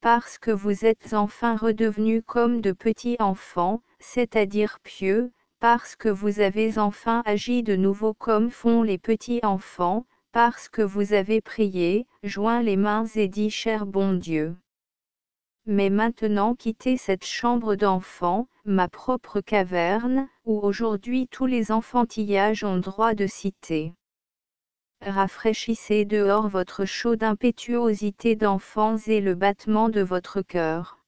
parce que vous êtes enfin redevenus comme de petits enfants, c'est-à-dire pieux, parce que vous avez enfin agi de nouveau comme font les petits enfants, parce que vous avez prié, joint les mains et dit cher bon Dieu. Mais maintenant quittez cette chambre d'enfant, ma propre caverne, où aujourd'hui tous les enfantillages ont droit de citer. Rafraîchissez dehors votre chaude impétuosité d'enfants et le battement de votre cœur.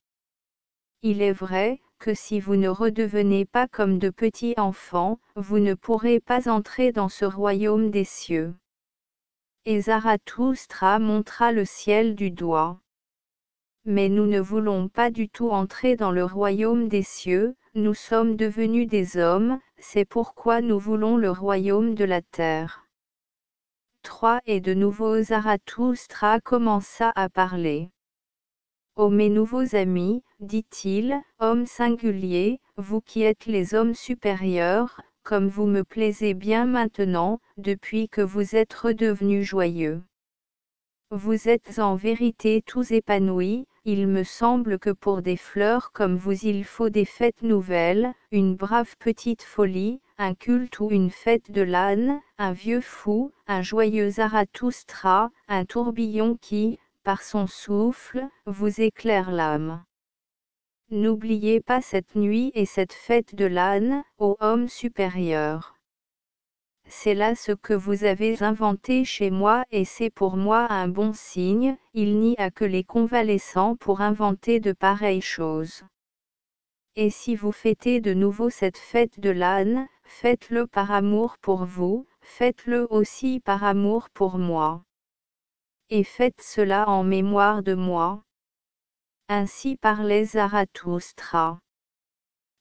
Il est vrai, que si vous ne redevenez pas comme de petits enfants, vous ne pourrez pas entrer dans ce royaume des cieux. Et Zarathustra montra le ciel du doigt. Mais nous ne voulons pas du tout entrer dans le royaume des cieux, nous sommes devenus des hommes, c'est pourquoi nous voulons le royaume de la terre. 3 Et de nouveau Zarathustra commença à parler. Ô mes nouveaux amis, dit-il, hommes singuliers, vous qui êtes les hommes supérieurs, comme vous me plaisez bien maintenant, depuis que vous êtes redevenus joyeux. Vous êtes en vérité tous épanouis, il me semble que pour des fleurs comme vous il faut des fêtes nouvelles, une brave petite folie, un culte ou une fête de l'âne, un vieux fou, un joyeux Zarathustra, un tourbillon qui, par son souffle, vous éclaire l'âme. N'oubliez pas cette nuit et cette fête de l'âne, ô homme supérieur. C'est là ce que vous avez inventé chez moi et c'est pour moi un bon signe, il n'y a que les convalescents pour inventer de pareilles choses. Et si vous fêtez de nouveau cette fête de l'âne, faites-le par amour pour vous, faites-le aussi par amour pour moi. Et faites cela en mémoire de moi. Ainsi parlait Zarathustra.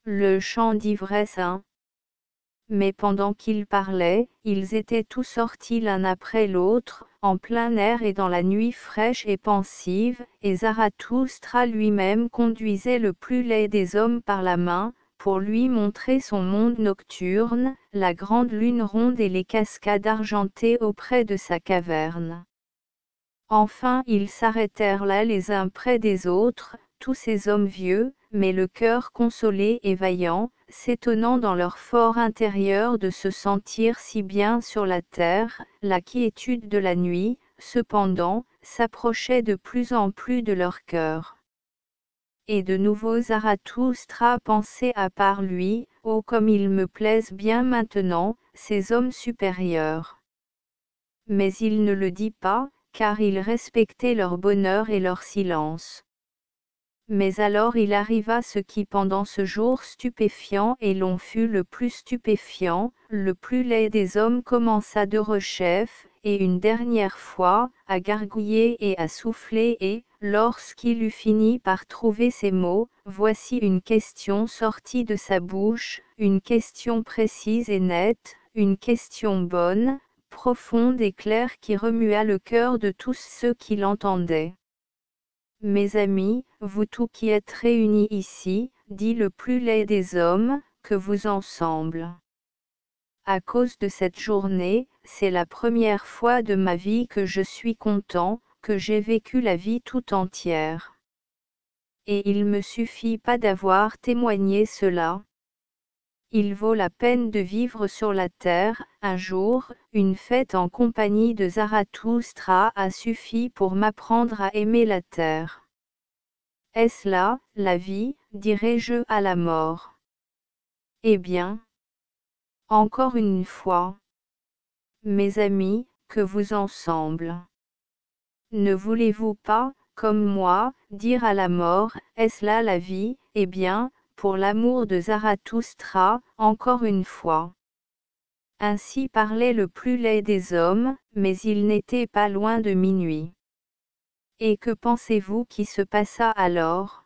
Le chant d'ivresse 1. Mais pendant qu'ils parlaient, ils étaient tous sortis l'un après l'autre, en plein air et dans la nuit fraîche et pensive, et Zarathustra lui-même conduisait le plus laid des hommes par la main, pour lui montrer son monde nocturne, la grande lune ronde et les cascades argentées auprès de sa caverne. Enfin ils s'arrêtèrent là les uns près des autres, tous ces hommes vieux, mais le cœur consolé et vaillant, s'étonnant dans leur fort intérieur de se sentir si bien sur la terre, la quiétude de la nuit, cependant, s'approchait de plus en plus de leur cœur. Et de nouveau Zarathustra pensait à part lui, Oh comme ils me plaisent bien maintenant, ces hommes supérieurs. Mais il ne le dit pas, car il respectait leur bonheur et leur silence. Mais alors il arriva ce qui pendant ce jour stupéfiant et l'on fut le plus stupéfiant, le plus laid des hommes commença de rechef, et une dernière fois, à gargouiller et à souffler et, lorsqu'il eut fini par trouver ces mots, voici une question sortie de sa bouche, une question précise et nette, une question bonne, profonde et claire qui remua le cœur de tous ceux qui l'entendaient. Mes amis, vous tous qui êtes réunis ici, dit le plus laid des hommes, que vous ensemble. À cause de cette journée, c'est la première fois de ma vie que je suis content, que j'ai vécu la vie tout entière. Et il me suffit pas d'avoir témoigné cela, il vaut la peine de vivre sur la terre, un jour, une fête en compagnie de Zarathustra a suffi pour m'apprendre à aimer la terre. Est-ce là, la vie, dirais-je à la mort? Eh bien, encore une fois, mes amis, que vous ensemble. Ne voulez-vous pas, comme moi, dire à la mort, est-ce là la vie? Eh bien, pour l'amour de Zarathustra, encore une fois. Ainsi parlait le plus laid des hommes, mais il n'était pas loin de minuit. Et que pensez-vous qui se passa alors?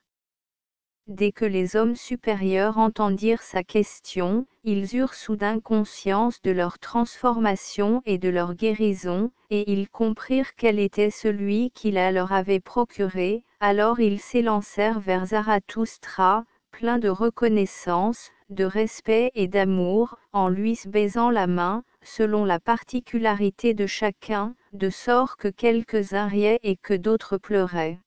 Dès que les hommes supérieurs entendirent sa question, ils eurent soudain conscience de leur transformation et de leur guérison, et ils comprirent quel était celui qui la leur avait procuré, alors ils s'élancèrent vers Zarathustra, plein de reconnaissance, de respect et d'amour, en lui baisant la main, selon la particularité de chacun, de sorte que quelques-uns riaient et que d'autres pleuraient.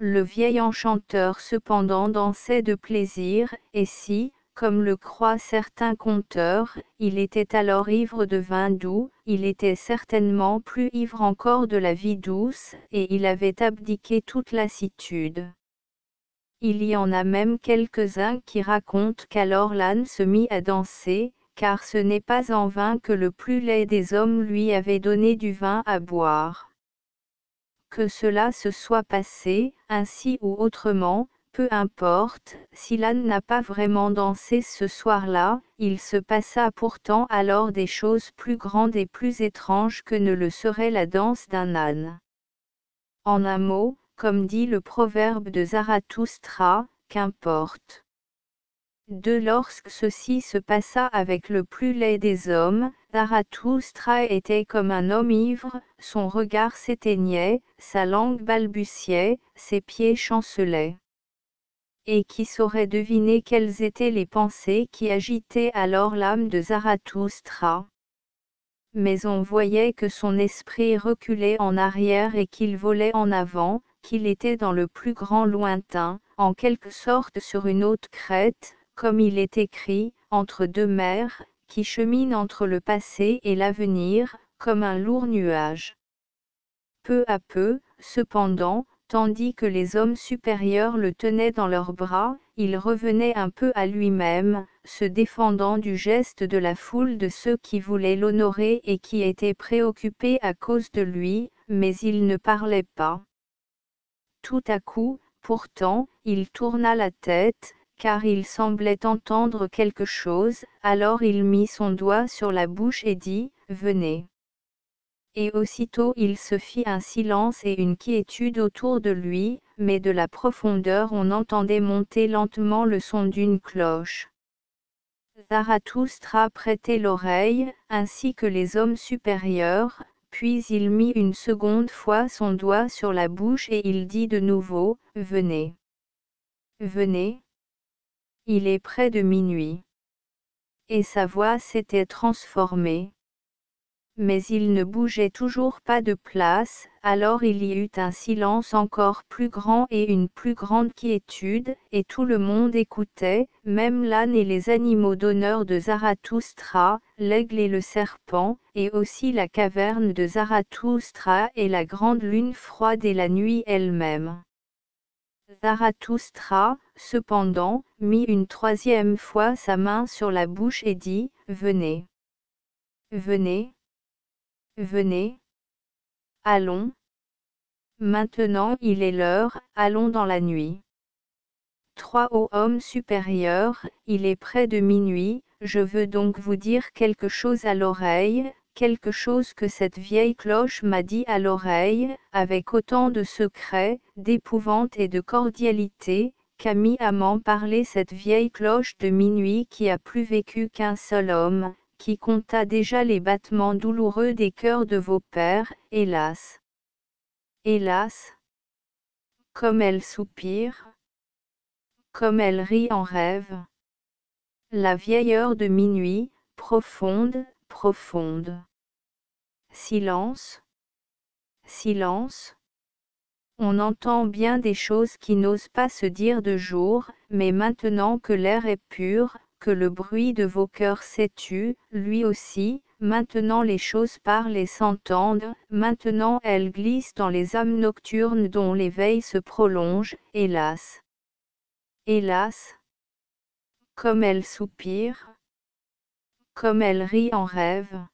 Le vieil enchanteur cependant dansait de plaisir, et si, comme le croient certains conteurs, il était alors ivre de vin doux, il était certainement plus ivre encore de la vie douce, et il avait abdiqué toute lassitude. Il y en a même quelques-uns qui racontent qu'alors l'âne se mit à danser, car ce n'est pas en vain que le plus laid des hommes lui avait donné du vin à boire. Que cela se soit passé, ainsi ou autrement, peu importe, si l'âne n'a pas vraiment dansé ce soir-là, il se passa pourtant alors des choses plus grandes et plus étranges que ne le serait la danse d'un âne. En un mot, comme dit le proverbe de Zarathustra, qu'importe. De lorsque ceci se passa avec le plus laid des hommes, Zarathustra était comme un homme ivre, son regard s'éteignait, sa langue balbutiait, ses pieds chancelaient. Et qui saurait deviner quelles étaient les pensées qui agitaient alors l'âme de Zarathustra? Mais on voyait que son esprit reculait en arrière et qu'il volait en avant, qu'il était dans le plus grand lointain, en quelque sorte sur une haute crête, comme il est écrit, entre deux mers, qui cheminent entre le passé et l'avenir, comme un lourd nuage. Peu à peu, cependant, tandis que les hommes supérieurs le tenaient dans leurs bras, il revenait un peu à lui-même, se défendant du geste de la foule de ceux qui voulaient l'honorer et qui étaient préoccupés à cause de lui, mais il ne parlait pas. Tout à coup, pourtant, il tourna la tête, car il semblait entendre quelque chose, alors il mit son doigt sur la bouche et dit, Venez. Et aussitôt il se fit un silence et une quiétude autour de lui, mais de la profondeur on entendait monter lentement le son d'une cloche. Zarathustra prêtait l'oreille, ainsi que les hommes supérieurs, puis il mit une seconde fois son doigt sur la bouche et il dit de nouveau, Venez. Venez. Il est près de minuit. Et sa voix s'était transformée. Mais il ne bougeait toujours pas de place, alors il y eut un silence encore plus grand et une plus grande quiétude, et tout le monde écoutait, même l'âne et les animaux d'honneur de Zarathustra, l'aigle et le serpent, et aussi la caverne de Zarathustra et la grande lune froide et la nuit elle-même. Zarathustra, cependant, mit une troisième fois sa main sur la bouche et dit, Venez. Venez. Venez. Allons. Maintenant il est l'heure, allons dans la nuit. Trois hauts hommes supérieurs, il est près de minuit, je veux donc vous dire quelque chose à l'oreille, quelque chose que cette vieille cloche m'a dit à l'oreille, avec autant de secret, d'épouvante et de cordialité, qu'a mis à m'en parler cette vieille cloche de minuit qui a plus vécu qu'un seul homme, qui compta déjà les battements douloureux des cœurs de vos pères, hélas. Hélas. Comme elle soupire. Comme elle rit en rêve. La vieille heure de minuit, profonde, profonde. Silence. Silence. On entend bien des choses qui n'osent pas se dire de jour, mais maintenant que l'air est pur, que le bruit de vos cœurs s'est lui aussi, maintenant les choses parlent et s'entendent, maintenant elles glissent dans les âmes nocturnes dont l'éveil se prolonge, hélas. Hélas. Comme elle soupire. Comme elle rit en rêve.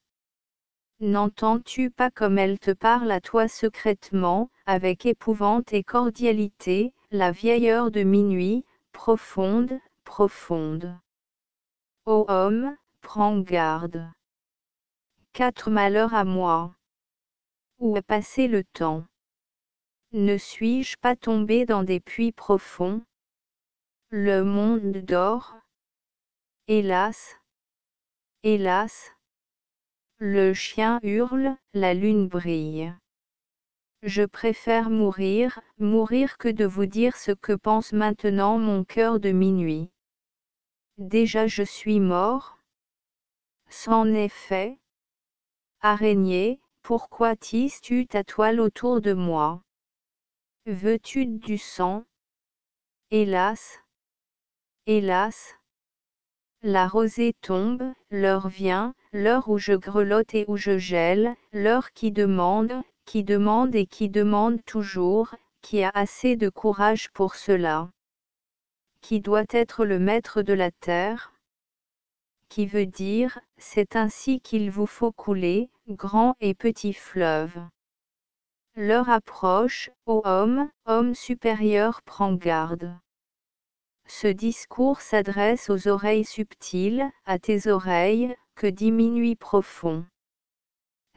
N'entends-tu pas comme elle te parle à toi secrètement, avec épouvante et cordialité, la vieille heure de minuit, profonde, profonde. Ô homme, prends garde. Quatre malheurs à moi. Où a passé le temps? Ne suis-je pas tombé dans des puits profonds? Le monde dort Hélas Hélas le chien hurle, la lune brille. Je préfère mourir, mourir que de vous dire ce que pense maintenant mon cœur de minuit. Déjà je suis mort. C'en est fait. Araignée, pourquoi tisses-tu ta toile autour de moi? Veux-tu du sang? Hélas Hélas La rosée tombe, l'heure vient, l'heure où je grelotte et où je gèle, l'heure qui demande, qui demande et qui demande toujours, qui a assez de courage pour cela. Qui doit être le maître de la terre Qui veut dire, c'est ainsi qu'il vous faut couler, grand et petit fleuve. L'heure approche, ô homme, homme supérieur prends garde. Ce discours s'adresse aux oreilles subtiles, à tes oreilles, que dit minuit profond.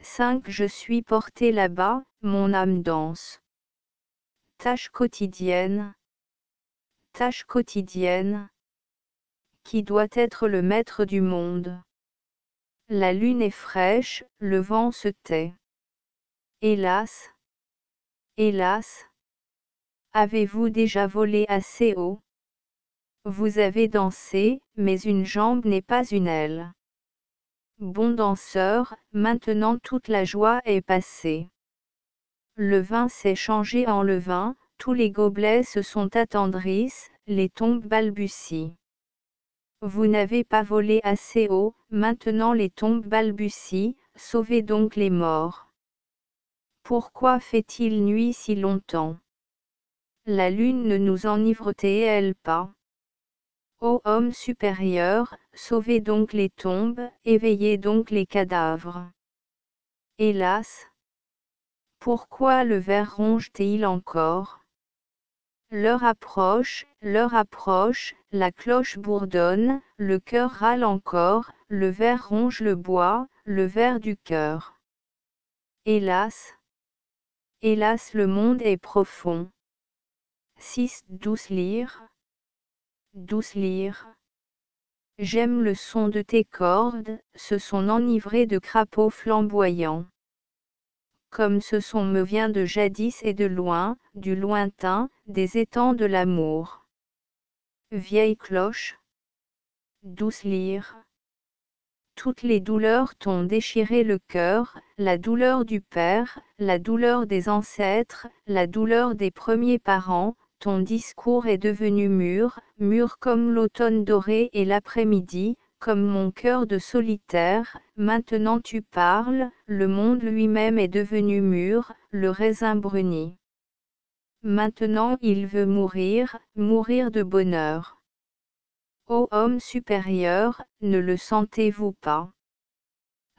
5. Je suis porté là-bas, mon âme danse. Tâche quotidienne. Tâche quotidienne. Qui doit être le maître du monde. La lune est fraîche, le vent se tait. Hélas. Hélas. Avez-vous déjà volé assez haut? Vous avez dansé, mais une jambe n'est pas une aile. Bon danseur, maintenant toute la joie est passée. Le vin s'est changé en levain, tous les gobelets se sont attendrissent, les tombes balbutient. Vous n'avez pas volé assez haut, maintenant les tombes balbutient, sauvez donc les morts. Pourquoi fait-il nuit si longtemps? La lune ne nous enivre-t-elle pas? Ô homme supérieur, sauvez donc les tombes, éveillez donc les cadavres. Hélas Pourquoi le ver ronge-t-il encore? L'heure approche, l'heure approche, la cloche bourdonne, le cœur râle encore, le ver ronge le bois, le ver du cœur. Hélas Hélas le monde est profond. 6 douce lyres douce lyre. J'aime le son de tes cordes, ce son enivré de crapauds flamboyants. Comme ce son me vient de jadis et de loin, du lointain, des étangs de l'amour. Vieille cloche. Douce lyre. Toutes les douleurs t'ont déchiré le cœur, la douleur du père, la douleur des ancêtres, la douleur des premiers parents, ton discours est devenu mûr, mûr comme l'automne doré et l'après-midi, comme mon cœur de solitaire, maintenant tu parles, le monde lui-même est devenu mûr, le raisin bruni. Maintenant il veut mourir, mourir de bonheur. Ô homme supérieur, ne le sentez-vous pas?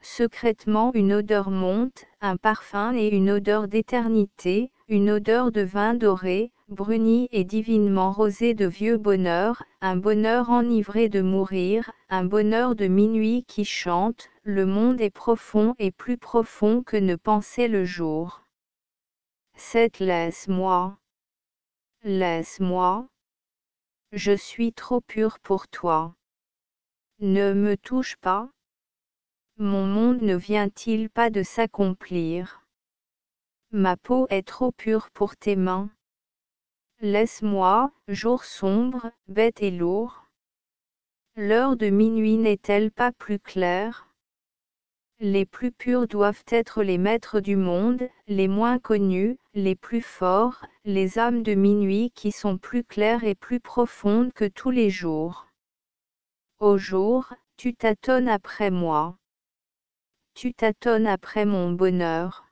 Secrètement une odeur monte, un parfum et une odeur d'éternité, une odeur de vin doré, bruni et divinement rosé de vieux bonheur, un bonheur enivré de mourir, un bonheur de minuit qui chante, le monde est profond et plus profond que ne pensait le jour. 7. Laisse-moi. Laisse-moi. Je suis trop pur pour toi. Ne me touche pas. Mon monde ne vient-il pas de s'accomplir? Ma peau est trop pure pour tes mains. Laisse-moi, jour sombre, bête et lourd. L'heure de minuit n'est-elle pas plus claire? Les plus purs doivent être les maîtres du monde, les moins connus, les plus forts, les âmes de minuit qui sont plus claires et plus profondes que tous les jours. Au jour, tu tâtonnes après moi. Tu tâtonnes après mon bonheur.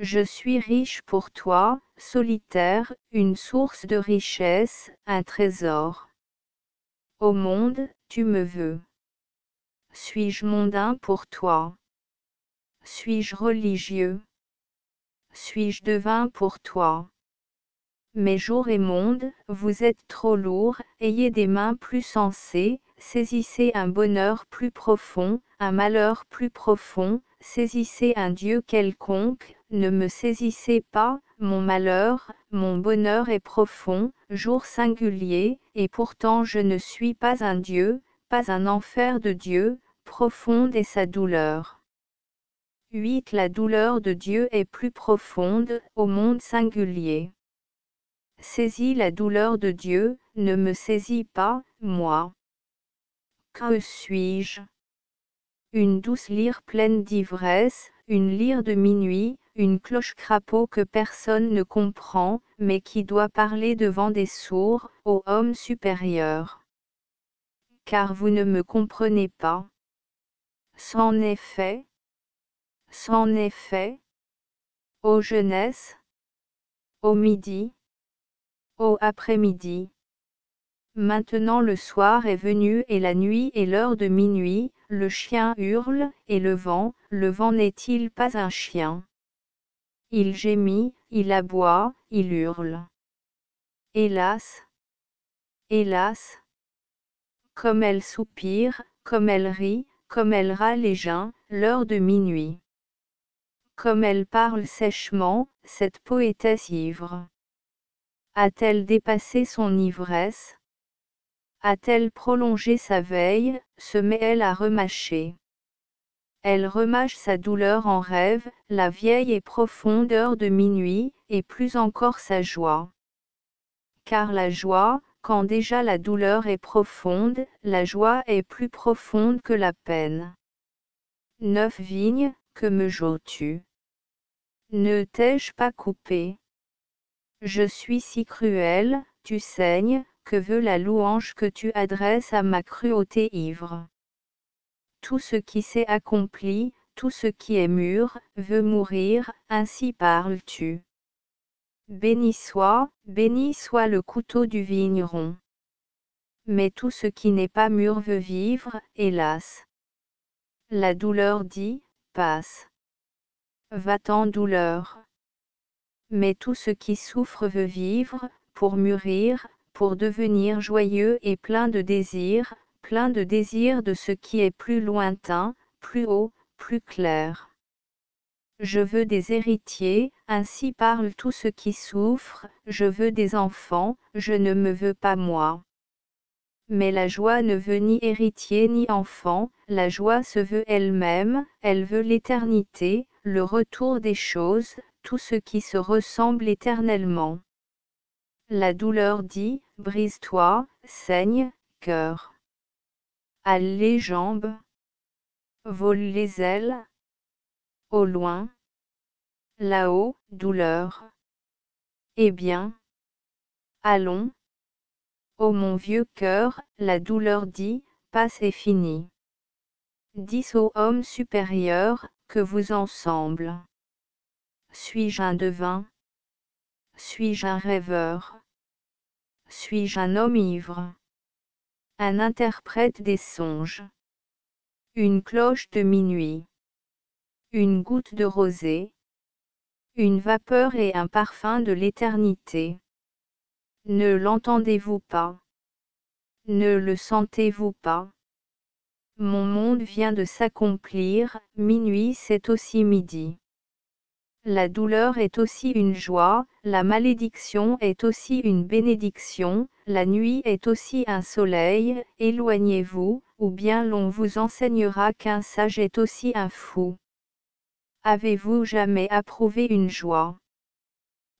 Je suis riche pour toi, solitaire, une source de richesse, un trésor. Au monde, tu me veux. Suis-je mondain pour toi? Suis-je religieux? Suis-je devin pour toi? Mes jours et monde, vous êtes trop lourds, ayez des mains plus sensées, saisissez un bonheur plus profond, un malheur plus profond, saisissez un Dieu quelconque, ne me saisissez pas, mon malheur, mon bonheur est profond, jour singulier, et pourtant je ne suis pas un Dieu, pas un enfer de Dieu, profonde est sa douleur. 8. La douleur de Dieu est plus profonde, au monde singulier. Saisis la douleur de Dieu, ne me saisis pas, moi. Que suis-je? Une douce lyre pleine d'ivresse, une lyre de minuit, une cloche crapaud que personne ne comprend, mais qui doit parler devant des sourds, ô homme supérieur. Car vous ne me comprenez pas. C'en est fait. C'en est fait. Ô jeunesse. Au midi. Au après-midi. Maintenant le soir est venu et la nuit est l'heure de minuit, le chien hurle, et le vent, le vent n'est-il pas un chien? Il gémit, il aboie, il hurle. Hélas Hélas Comme elle soupire, comme elle rit, comme elle râle et geint, l'heure de minuit. Comme elle parle sèchement, cette poétesse ivre. A-t-elle dépassé son ivresse? A-t-elle prolongé sa veille, se met-elle à remâcher? Elle remâche sa douleur en rêve, la vieille et profonde heure de minuit, et plus encore sa joie. Car la joie, quand déjà la douleur est profonde, la joie est plus profonde que la peine. Neuf vignes, que me joues-tu Ne t'ai-je pas coupé? Je suis si cruel, tu saignes, que veut la louange que tu adresses à ma cruauté ivre? Tout ce qui s'est accompli, tout ce qui est mûr, veut mourir, ainsi parles-tu. Béni soit, béni soit le couteau du vigneron. Mais tout ce qui n'est pas mûr veut vivre, hélas. La douleur dit, passe. Va-t'en douleur. Mais tout ce qui souffre veut vivre, pour mûrir, pour devenir joyeux et plein de désirs, plein de désirs de ce qui est plus lointain, plus haut, plus clair. Je veux des héritiers, ainsi parle tout ce qui souffre, je veux des enfants, je ne me veux pas moi. Mais la joie ne veut ni héritier ni enfant, la joie se veut elle-même, elle veut l'éternité, le retour des choses, tout ce qui se ressemble éternellement. La douleur dit, brise-toi, saigne, cœur. Alle les jambes. Vole les ailes. Au loin. Là-haut, douleur. Eh bien. Allons. Ô mon vieux cœur, la douleur dit, passe et fini. Dis au homme supérieur, que vous ensemble. Suis-je un devin? Suis-je un rêveur? Suis-je un homme ivre? Un interprète des songes. Une cloche de minuit. Une goutte de rosée, une vapeur et un parfum de l'éternité. Ne l'entendez-vous pas? Ne le sentez-vous pas? Mon monde vient de s'accomplir, minuit c'est aussi midi. La douleur est aussi une joie, la malédiction est aussi une bénédiction, la nuit est aussi un soleil, éloignez-vous, ou bien l'on vous enseignera qu'un sage est aussi un fou. Avez-vous jamais approuvé une joie?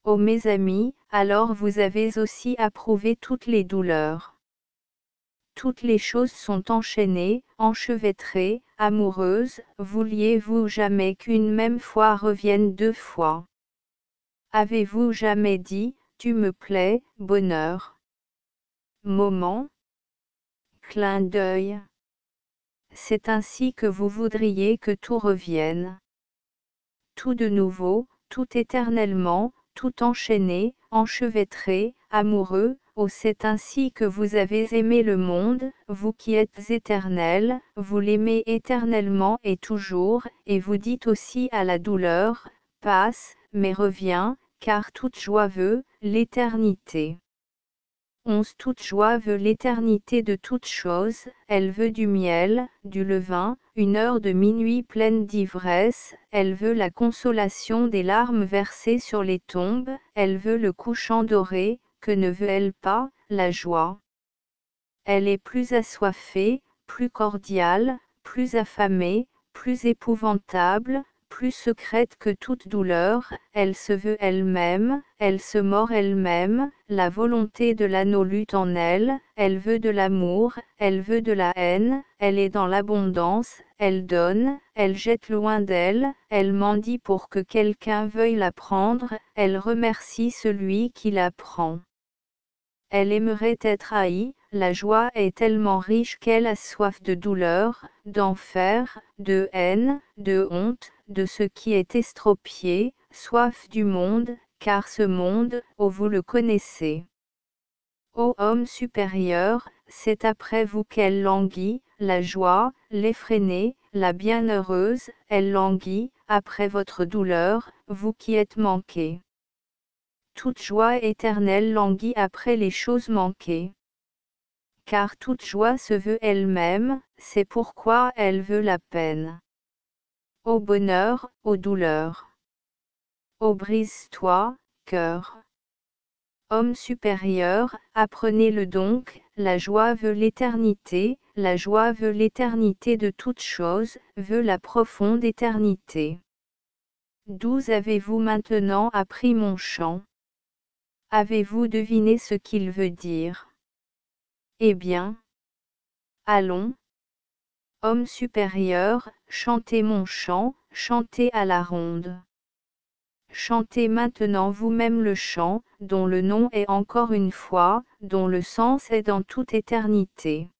Ô mes amis, alors vous avez aussi approuvé toutes les douleurs. Toutes les choses sont enchaînées, enchevêtrées, amoureuses, vouliez-vous jamais qu'une même fois revienne deux fois? Avez-vous jamais dit, tu me plais, bonheur Moment. Clin d'œil. C'est ainsi que vous voudriez que tout revienne. Tout de nouveau, tout éternellement, tout enchaîné, enchevêtré, amoureux, oh c'est ainsi que vous avez aimé le monde, vous qui êtes éternel, vous l'aimez éternellement et toujours, et vous dites aussi à la douleur, passe, mais reviens, car toute joie veut, l'éternité. 11. Toute joie veut l'éternité de toutes choses, elle veut du miel, du levain, une heure de minuit pleine d'ivresse, elle veut la consolation des larmes versées sur les tombes, elle veut le couchant doré, ne veut-elle pas, la joie. Elle est plus assoiffée, plus cordiale, plus affamée, plus épouvantable, plus secrète que toute douleur, elle se veut elle-même, elle se mord elle-même, la volonté de l'anneau lutte en elle, elle veut de l'amour, elle veut de la haine, elle est dans l'abondance, elle donne, elle jette loin d'elle, elle mendie pour que quelqu'un veuille la prendre, elle remercie celui qui la prend. Elle aimerait être haïe, la joie est tellement riche qu'elle a soif de douleur, d'enfer, de haine, de honte, de ce qui est estropié, soif du monde, car ce monde, ô vous le connaissez. Ô homme supérieur, c'est après vous qu'elle languit, la joie, l'effrénée, la bienheureuse, elle languit, après votre douleur, vous qui êtes manqué. Toute joie éternelle languit après les choses manquées. Car toute joie se veut elle-même, c'est pourquoi elle veut la peine. Ô bonheur, ô douleur. Ô brise-toi, cœur. Homme supérieur, apprenez-le donc, la joie veut l'éternité, la joie veut l'éternité de toutes choses, veut la profonde éternité. D'où avez-vous maintenant appris mon chant? Avez-vous deviné ce qu'il veut dire? Eh bien. Allons. Homme supérieur, chantez mon chant, chantez à la ronde. Chantez maintenant vous-même le chant, dont le nom est encore une fois, dont le sens est dans toute éternité.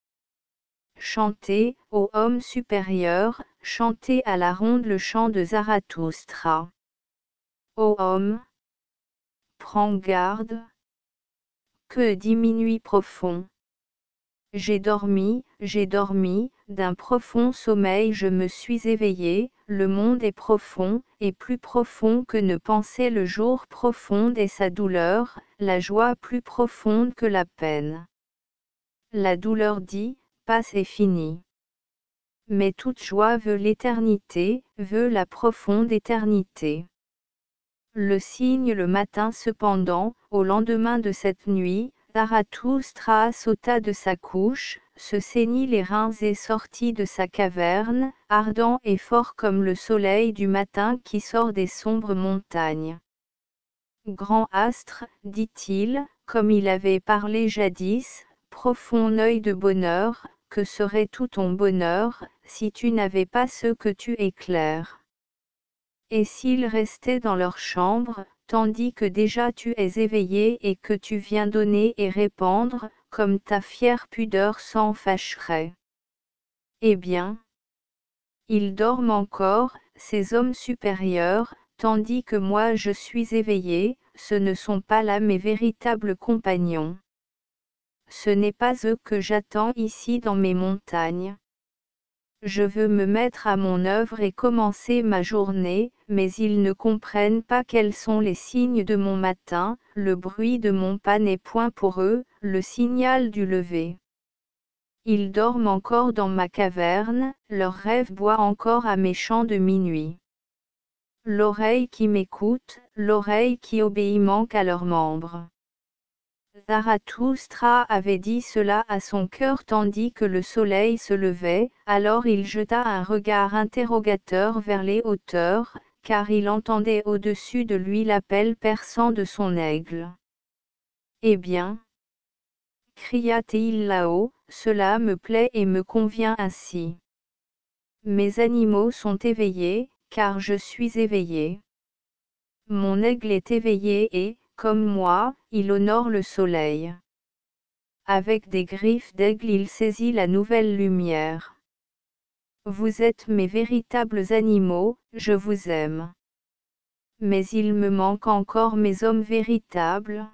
Chantez, ô homme supérieur, chantez à la ronde le chant de Zarathustra. Ô homme, Prends garde. Que dit minuit profond. J'ai dormi, j'ai dormi, d'un profond sommeil je me suis éveillé, le monde est profond, et plus profond que ne pensait le jour profonde et sa douleur, la joie plus profonde que la peine. La douleur dit, passe et fini. Mais toute joie veut l'éternité, veut la profonde éternité. Le signe le matin cependant, au lendemain de cette nuit, Zarathustra sauta de sa couche, se saignit les reins et sortit de sa caverne, ardent et fort comme le soleil du matin qui sort des sombres montagnes. Grand astre, dit-il, comme il avait parlé jadis, profond œil de bonheur, que serait tout ton bonheur, si tu n'avais pas ce que tu éclaires et s'ils restaient dans leur chambre, tandis que déjà tu es éveillé et que tu viens donner et répandre, comme ta fière pudeur s'en fâcherait. Eh bien, ils dorment encore, ces hommes supérieurs, tandis que moi je suis éveillé, ce ne sont pas là mes véritables compagnons. Ce n'est pas eux que j'attends ici dans mes montagnes. Je veux me mettre à mon œuvre et commencer ma journée, mais ils ne comprennent pas quels sont les signes de mon matin, le bruit de mon pas n'est point pour eux, le signal du lever. Ils dorment encore dans ma caverne, leur rêve boit encore à mes chants de minuit. L'oreille qui m'écoute, l'oreille qui obéit manque à leurs membres. Zarathustra avait dit cela à son cœur tandis que le soleil se levait, alors il jeta un regard interrogateur vers les hauteurs, car il entendait au-dessus de lui l'appel perçant de son aigle. Eh bien cria-t-il là-haut, cela me plaît et me convient ainsi. Mes animaux sont éveillés, car je suis éveillé. Mon aigle est éveillé et, comme moi, il honore le soleil. Avec des griffes d'aigle il saisit la nouvelle lumière. Vous êtes mes véritables animaux, je vous aime. Mais il me manque encore mes hommes véritables.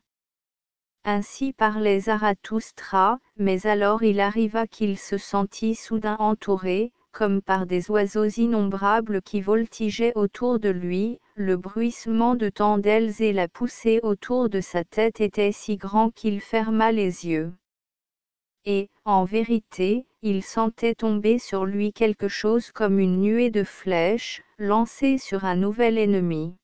Ainsi parlait Zarathustra, mais alors il arriva qu'il se sentit soudain entouré, comme par des oiseaux innombrables qui voltigeaient autour de lui, le bruissement de tant d'ailes et la poussée autour de sa tête était si grand qu'il ferma les yeux. Et, en vérité, il sentait tomber sur lui quelque chose comme une nuée de flèches, lancée sur un nouvel ennemi.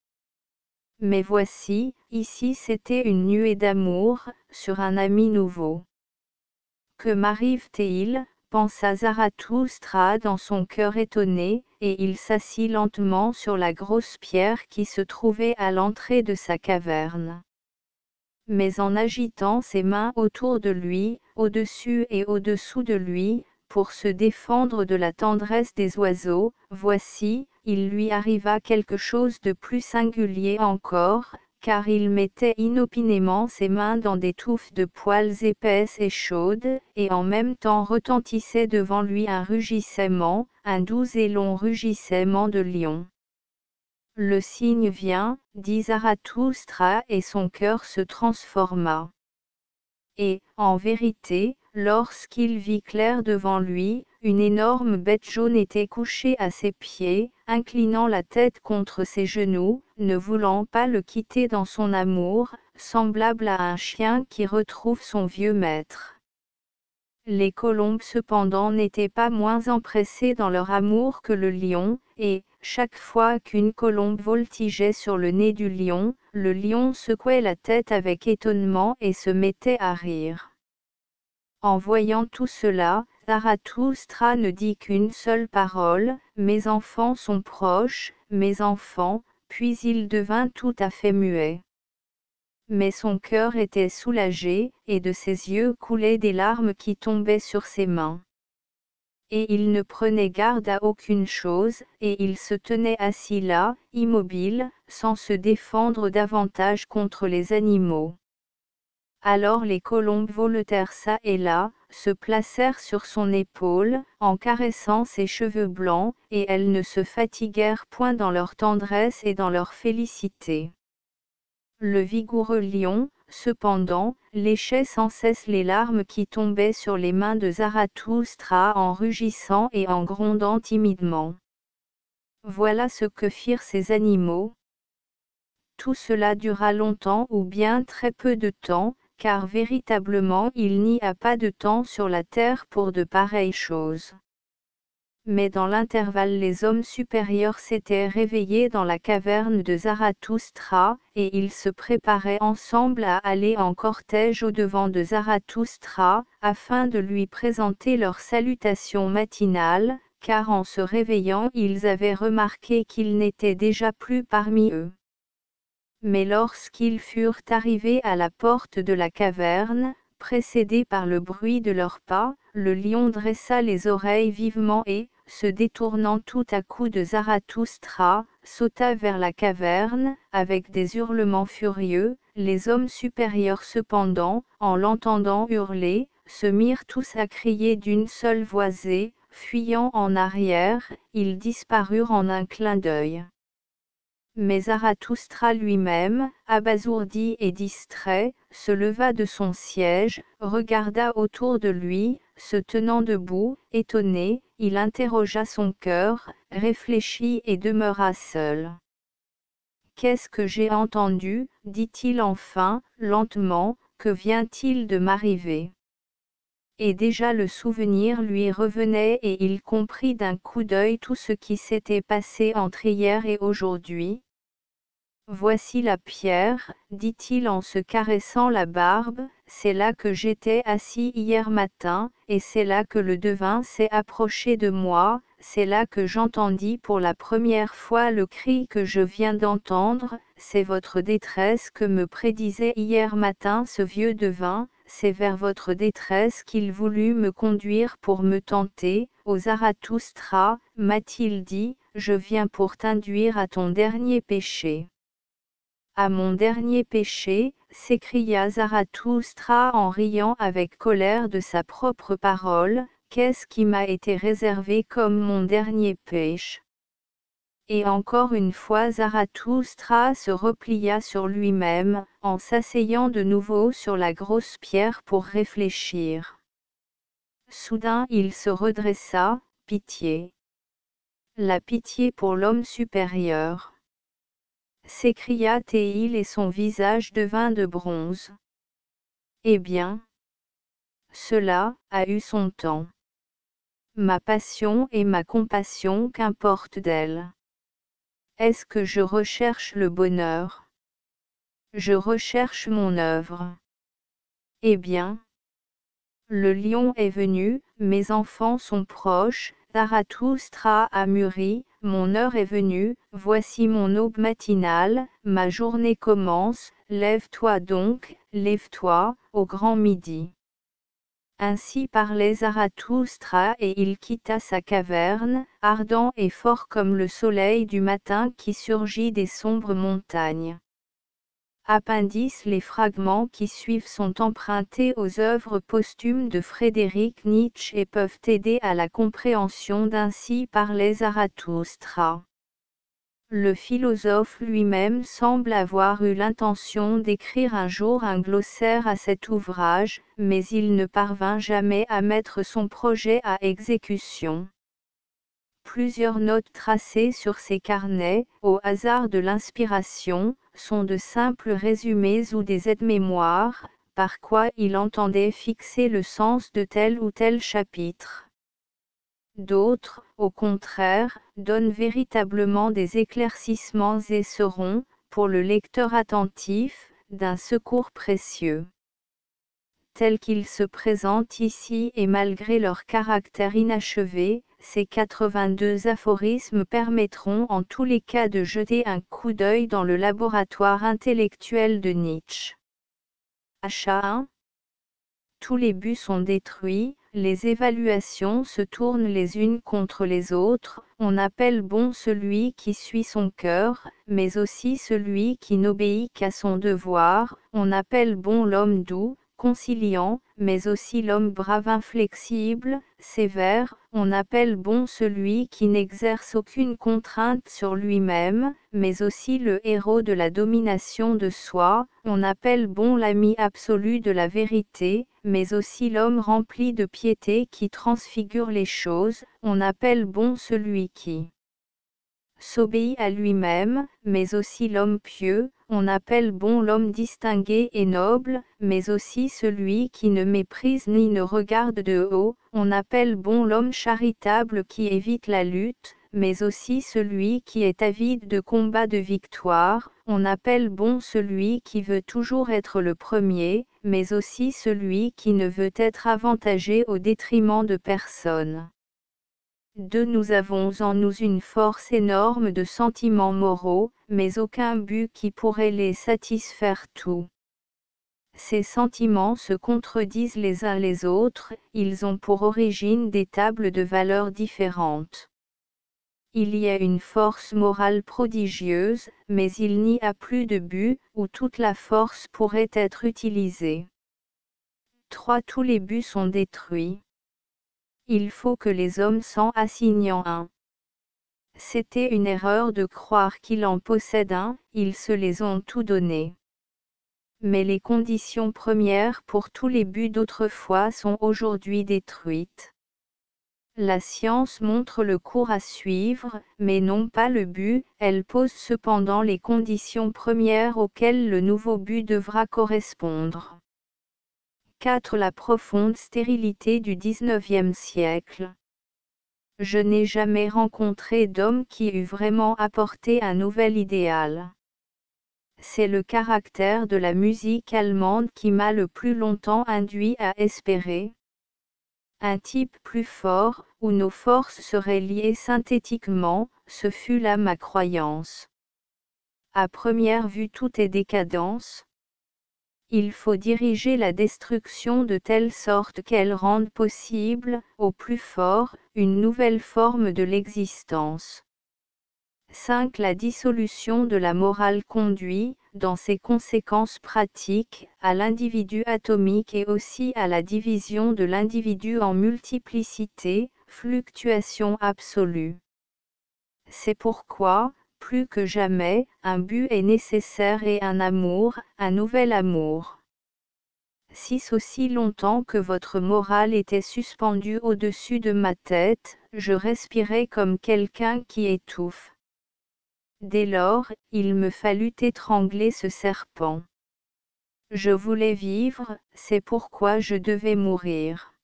Mais voici, ici c'était une nuée d'amour, sur un ami nouveau. Que m'arrive-t-il? pensa Zarathustra dans son cœur étonné, et il s'assit lentement sur la grosse pierre qui se trouvait à l'entrée de sa caverne. Mais en agitant ses mains autour de lui, au-dessus et au-dessous de lui, pour se défendre de la tendresse des oiseaux, voici, il lui arriva quelque chose de plus singulier encore, car il mettait inopinément ses mains dans des touffes de poils épaisses et chaudes, et en même temps retentissait devant lui un rugissement, un doux et long rugissement de lion. Le signe vient, dit Zarathustra, et son cœur se transforma. Et, en vérité, lorsqu'il vit clair devant lui, une énorme bête jaune était couchée à ses pieds, inclinant la tête contre ses genoux, ne voulant pas le quitter dans son amour, semblable à un chien qui retrouve son vieux maître. Les colombes cependant n'étaient pas moins empressées dans leur amour que le lion, et, chaque fois qu'une colombe voltigeait sur le nez du lion, le lion secouait la tête avec étonnement et se mettait à rire. En voyant tout cela, Zarathustra ne dit qu'une seule parole, Mes enfants sont proches, mes enfants, puis il devint tout à fait muet. Mais son cœur était soulagé, et de ses yeux coulaient des larmes qui tombaient sur ses mains. Et il ne prenait garde à aucune chose, et il se tenait assis là, immobile, sans se défendre davantage contre les animaux. Alors les colombes voletèrent ça et là, se placèrent sur son épaule, en caressant ses cheveux blancs, et elles ne se fatiguèrent point dans leur tendresse et dans leur félicité. Le vigoureux lion, cependant, léchait sans cesse les larmes qui tombaient sur les mains de Zarathustra en rugissant et en grondant timidement. Voilà ce que firent ces animaux. Tout cela dura longtemps ou bien très peu de temps, car véritablement il n'y a pas de temps sur la terre pour de pareilles choses. Mais dans l'intervalle les hommes supérieurs s'étaient réveillés dans la caverne de Zarathustra, et ils se préparaient ensemble à aller en cortège au-devant de Zarathustra, afin de lui présenter leur salutation matinale, car en se réveillant ils avaient remarqué qu'il n'était déjà plus parmi eux. Mais lorsqu'ils furent arrivés à la porte de la caverne, précédés par le bruit de leurs pas, le lion dressa les oreilles vivement et, se détournant tout à coup de Zarathustra, sauta vers la caverne, avec des hurlements furieux, les hommes supérieurs cependant, en l'entendant hurler, se mirent tous à crier d'une seule voix et, fuyant en arrière, ils disparurent en un clin d'œil. Mais Zarathustra lui-même, abasourdi et distrait, se leva de son siège, regarda autour de lui, se tenant debout, étonné, il interrogea son cœur, réfléchit et demeura seul. Qu'est-ce que j'ai entendu? dit-il enfin, lentement, que vient-il de m'arriver? Et déjà le souvenir lui revenait et il comprit d'un coup d'œil tout ce qui s'était passé entre hier et aujourd'hui, Voici la pierre, dit-il en se caressant la barbe, c'est là que j'étais assis hier matin, et c'est là que le devin s'est approché de moi, c'est là que j'entendis pour la première fois le cri que je viens d'entendre, c'est votre détresse que me prédisait hier matin ce vieux devin, c'est vers votre détresse qu'il voulut me conduire pour me tenter, aux Zarathustra, m'a-t-il dit, je viens pour t'induire à ton dernier péché. À mon dernier péché, s'écria Zarathustra en riant avec colère de sa propre parole, qu'est-ce qui m'a été réservé comme mon dernier péché? Et encore une fois Zarathustra se replia sur lui-même, en s'asseyant de nouveau sur la grosse pierre pour réfléchir. Soudain il se redressa, pitié. La pitié pour l'homme supérieur s'écria Théil et son visage devint de bronze. Eh bien, cela a eu son temps. Ma passion et ma compassion qu'importe d'elle. Est-ce que je recherche le bonheur? Je recherche mon œuvre. Eh bien, le lion est venu, mes enfants sont proches, Zarathustra a mûri, mon heure est venue, voici mon aube matinale, ma journée commence, lève-toi donc, lève-toi, au grand midi. Ainsi parlait Zarathustra et il quitta sa caverne, ardent et fort comme le soleil du matin qui surgit des sombres montagnes. Appendice Les fragments qui suivent sont empruntés aux œuvres posthumes de Frédéric Nietzsche et peuvent aider à la compréhension d'Ainsi parlait Zarathustra. Le philosophe lui-même semble avoir eu l'intention d'écrire un jour un glossaire à cet ouvrage, mais il ne parvint jamais à mettre son projet à exécution. Plusieurs notes tracées sur ses carnets, au hasard de l'inspiration, sont de simples résumés ou des aides-mémoires, par quoi il entendait fixer le sens de tel ou tel chapitre. D'autres, au contraire, donnent véritablement des éclaircissements et seront, pour le lecteur attentif, d'un secours précieux. Tel qu'ils se présentent ici et malgré leur caractère inachevé, ces 82 aphorismes permettront en tous les cas de jeter un coup d'œil dans le laboratoire intellectuel de Nietzsche. Achat 1 Tous les buts sont détruits, les évaluations se tournent les unes contre les autres, on appelle bon celui qui suit son cœur, mais aussi celui qui n'obéit qu'à son devoir, on appelle bon l'homme doux, conciliant, mais aussi l'homme brave inflexible, sévère, on appelle bon celui qui n'exerce aucune contrainte sur lui-même, mais aussi le héros de la domination de soi, on appelle bon l'ami absolu de la vérité, mais aussi l'homme rempli de piété qui transfigure les choses, on appelle bon celui qui s'obéit à lui-même, mais aussi l'homme pieux, on appelle bon l'homme distingué et noble, mais aussi celui qui ne méprise ni ne regarde de haut, on appelle bon l'homme charitable qui évite la lutte, mais aussi celui qui est avide de combat de victoire, on appelle bon celui qui veut toujours être le premier, mais aussi celui qui ne veut être avantagé au détriment de personne. De nous avons en nous une force énorme de sentiments moraux, mais aucun but qui pourrait les satisfaire tous. Ces sentiments se contredisent les uns les autres, ils ont pour origine des tables de valeurs différentes. Il y a une force morale prodigieuse, mais il n'y a plus de but, où toute la force pourrait être utilisée. 3. Tous les buts sont détruits. Il faut que les hommes s'en assignent un. C'était une erreur de croire qu'il en possède un, ils se les ont tout donnés. Mais les conditions premières pour tous les buts d'autrefois sont aujourd'hui détruites. La science montre le cours à suivre, mais non pas le but, elle pose cependant les conditions premières auxquelles le nouveau but devra correspondre. 4. La profonde stérilité du XIXe siècle. Je n'ai jamais rencontré d'homme qui eût vraiment apporté un nouvel idéal. C'est le caractère de la musique allemande qui m'a le plus longtemps induit à espérer. Un type plus fort, où nos forces seraient liées synthétiquement, ce fut là ma croyance. À première vue tout est décadence, il faut diriger la destruction de telle sorte qu'elle rende possible, au plus fort, une nouvelle forme de l'existence. 5. La dissolution de la morale conduit, dans ses conséquences pratiques, à l'individu atomique et aussi à la division de l'individu en multiplicité, fluctuation absolue. C'est pourquoi, plus que jamais, un but est nécessaire et un amour, un nouvel amour. 6. Aussi longtemps que votre morale était suspendue au-dessus de ma tête, je respirais comme quelqu'un qui étouffe. Dès lors, il me fallut étrangler ce serpent. Je voulais vivre, c'est pourquoi je devais mourir.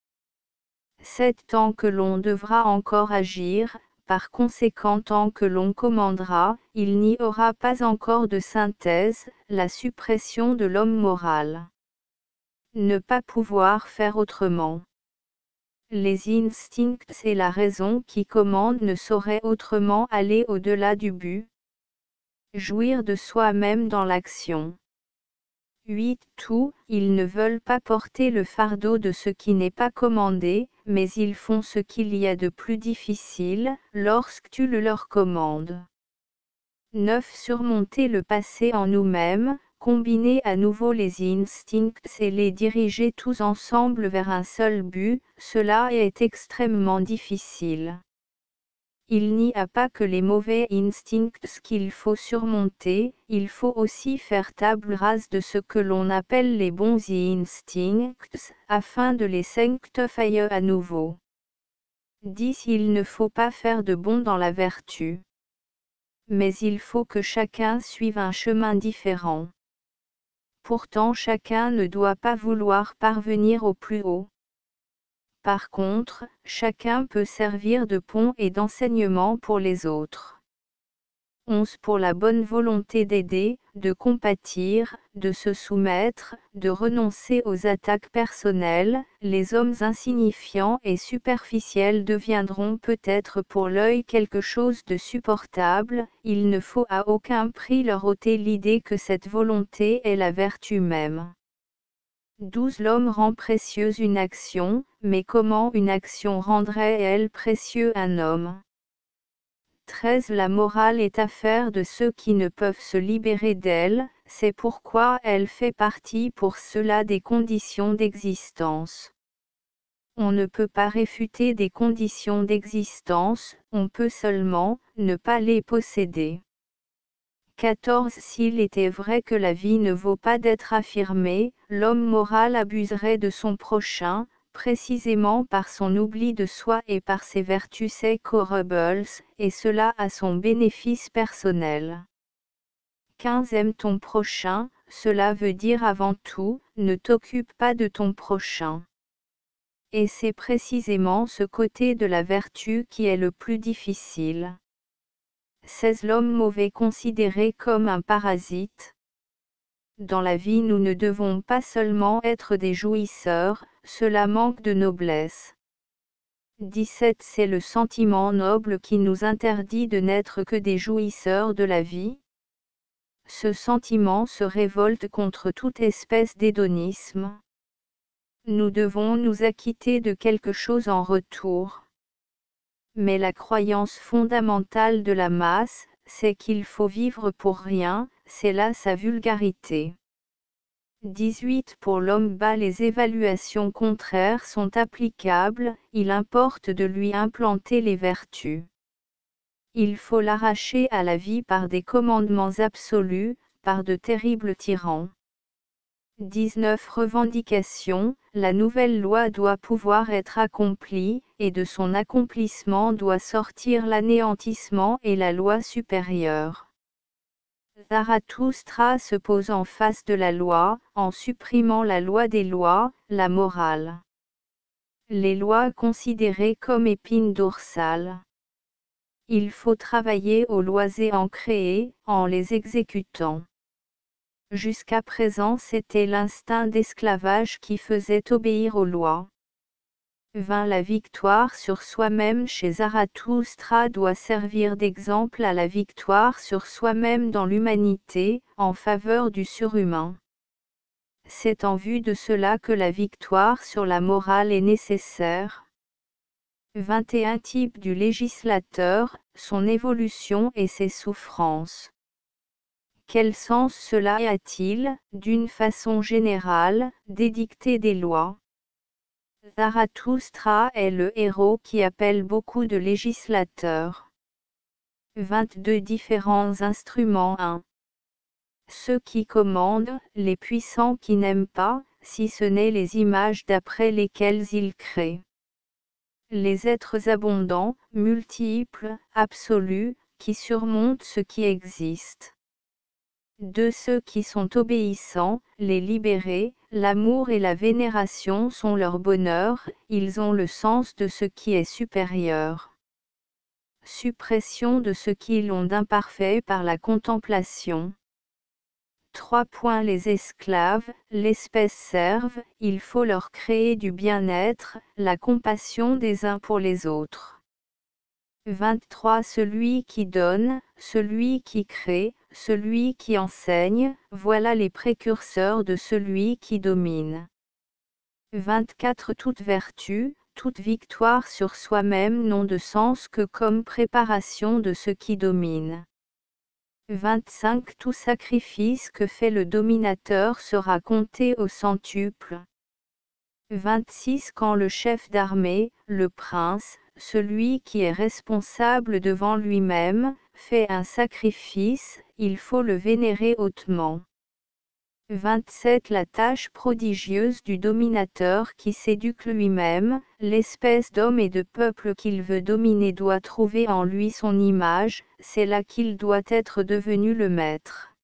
Sept temps que l'on devra encore agir, par conséquent tant que l'on commandera, il n'y aura pas encore de synthèse, la suppression de l'homme moral. Ne pas pouvoir faire autrement. les instincts et la raison qui commandent ne sauraient autrement aller au-delà du but. Jouir de soi-même dans l'action. 8. Tout, ils ne veulent pas porter le fardeau de ce qui n'est pas commandé, mais ils font ce qu'il y a de plus difficile, lorsque tu le leur commandes. 9. Surmonter le passé en nous-mêmes, combiner à nouveau les instincts et les diriger tous ensemble vers un seul but, cela est extrêmement difficile. Il n'y a pas que les mauvais instincts qu'il faut surmonter, il faut aussi faire table rase de ce que l'on appelle les bons instincts, afin de les sanctifier à nouveau. 10. Il ne faut pas faire de bon dans la vertu. Mais il faut que chacun suive un chemin différent. Pourtant chacun ne doit pas vouloir parvenir au plus haut. Par contre, chacun peut servir de pont et d'enseignement pour les autres. 11 pour la bonne volonté d'aider, de compatir, de se soumettre, de renoncer aux attaques personnelles, les hommes insignifiants et superficiels deviendront peut-être pour l'œil quelque chose de supportable, il ne faut à aucun prix leur ôter l'idée que cette volonté est la vertu même. 12 L'homme rend précieuse une action, mais comment une action rendrait-elle précieux un homme? 13 La morale est affaire de ceux qui ne peuvent se libérer d'elle, c'est pourquoi elle fait partie pour cela des conditions d'existence. On ne peut pas réfuter des conditions d'existence, on peut seulement, ne pas les posséder. 14 S'il était vrai que la vie ne vaut pas d'être affirmée, l'homme moral abuserait de son prochain, précisément par son oubli de soi et par ses vertus corrubles, et cela à son bénéfice personnel. 15 Aime ton prochain, cela veut dire avant tout, ne t'occupe pas de ton prochain. Et c'est précisément ce côté de la vertu qui est le plus difficile. 16 L'homme mauvais considéré comme un parasite, dans la vie nous ne devons pas seulement être des jouisseurs, cela manque de noblesse. 17 C'est le sentiment noble qui nous interdit de n'être que des jouisseurs de la vie. Ce sentiment se révolte contre toute espèce d'hédonisme. Nous devons nous acquitter de quelque chose en retour. Mais la croyance fondamentale de la masse, c'est qu'il faut vivre pour rien, c'est là sa vulgarité. 18 Pour l'homme bas les évaluations contraires sont applicables, il importe de lui implanter les vertus. Il faut l'arracher à la vie par des commandements absolus, par de terribles tyrans. 19 Revendication La nouvelle loi doit pouvoir être accomplie, et de son accomplissement doit sortir l'anéantissement et la loi supérieure. Zarathustra se pose en face de la loi, en supprimant la loi des lois, la morale. Les lois considérées comme épines dorsales. Il faut travailler aux lois et en créer, en les exécutant. Jusqu'à présent c'était l'instinct d'esclavage qui faisait obéir aux lois vint la victoire sur soi-même chez Zarathustra doit servir d'exemple à la victoire sur soi-même dans l'humanité, en faveur du surhumain. C'est en vue de cela que la victoire sur la morale est nécessaire. 21 Type du législateur, son évolution et ses souffrances. Quel sens cela a-t-il, d'une façon générale, d'édicter des lois? Zarathustra est le héros qui appelle beaucoup de législateurs. 22 différents instruments 1. Ceux qui commandent, les puissants qui n'aiment pas, si ce n'est les images d'après lesquelles ils créent. Les êtres abondants, multiples, absolus, qui surmontent ce qui existe de ceux qui sont obéissants, les libérés, l'amour et la vénération sont leur bonheur, ils ont le sens de ce qui est supérieur. Suppression de ce qu'ils ont d'imparfait par la contemplation. 3 points Les esclaves, l'espèce servent, il faut leur créer du bien-être, la compassion des uns pour les autres. 23 Celui qui donne, celui qui crée, celui qui enseigne, voilà les précurseurs de celui qui domine. 24 Toute vertu, toute victoire sur soi-même n'ont de sens que comme préparation de ce qui domine. 25 Tout sacrifice que fait le dominateur sera compté au centuple. 26 Quand le chef d'armée, le prince, celui qui est responsable devant lui-même, fait un sacrifice, il faut le vénérer hautement. 27 La tâche prodigieuse du dominateur qui s'éduque lui-même, l'espèce d'homme et de peuple qu'il veut dominer doit trouver en lui son image, c'est là qu'il doit être devenu le maître.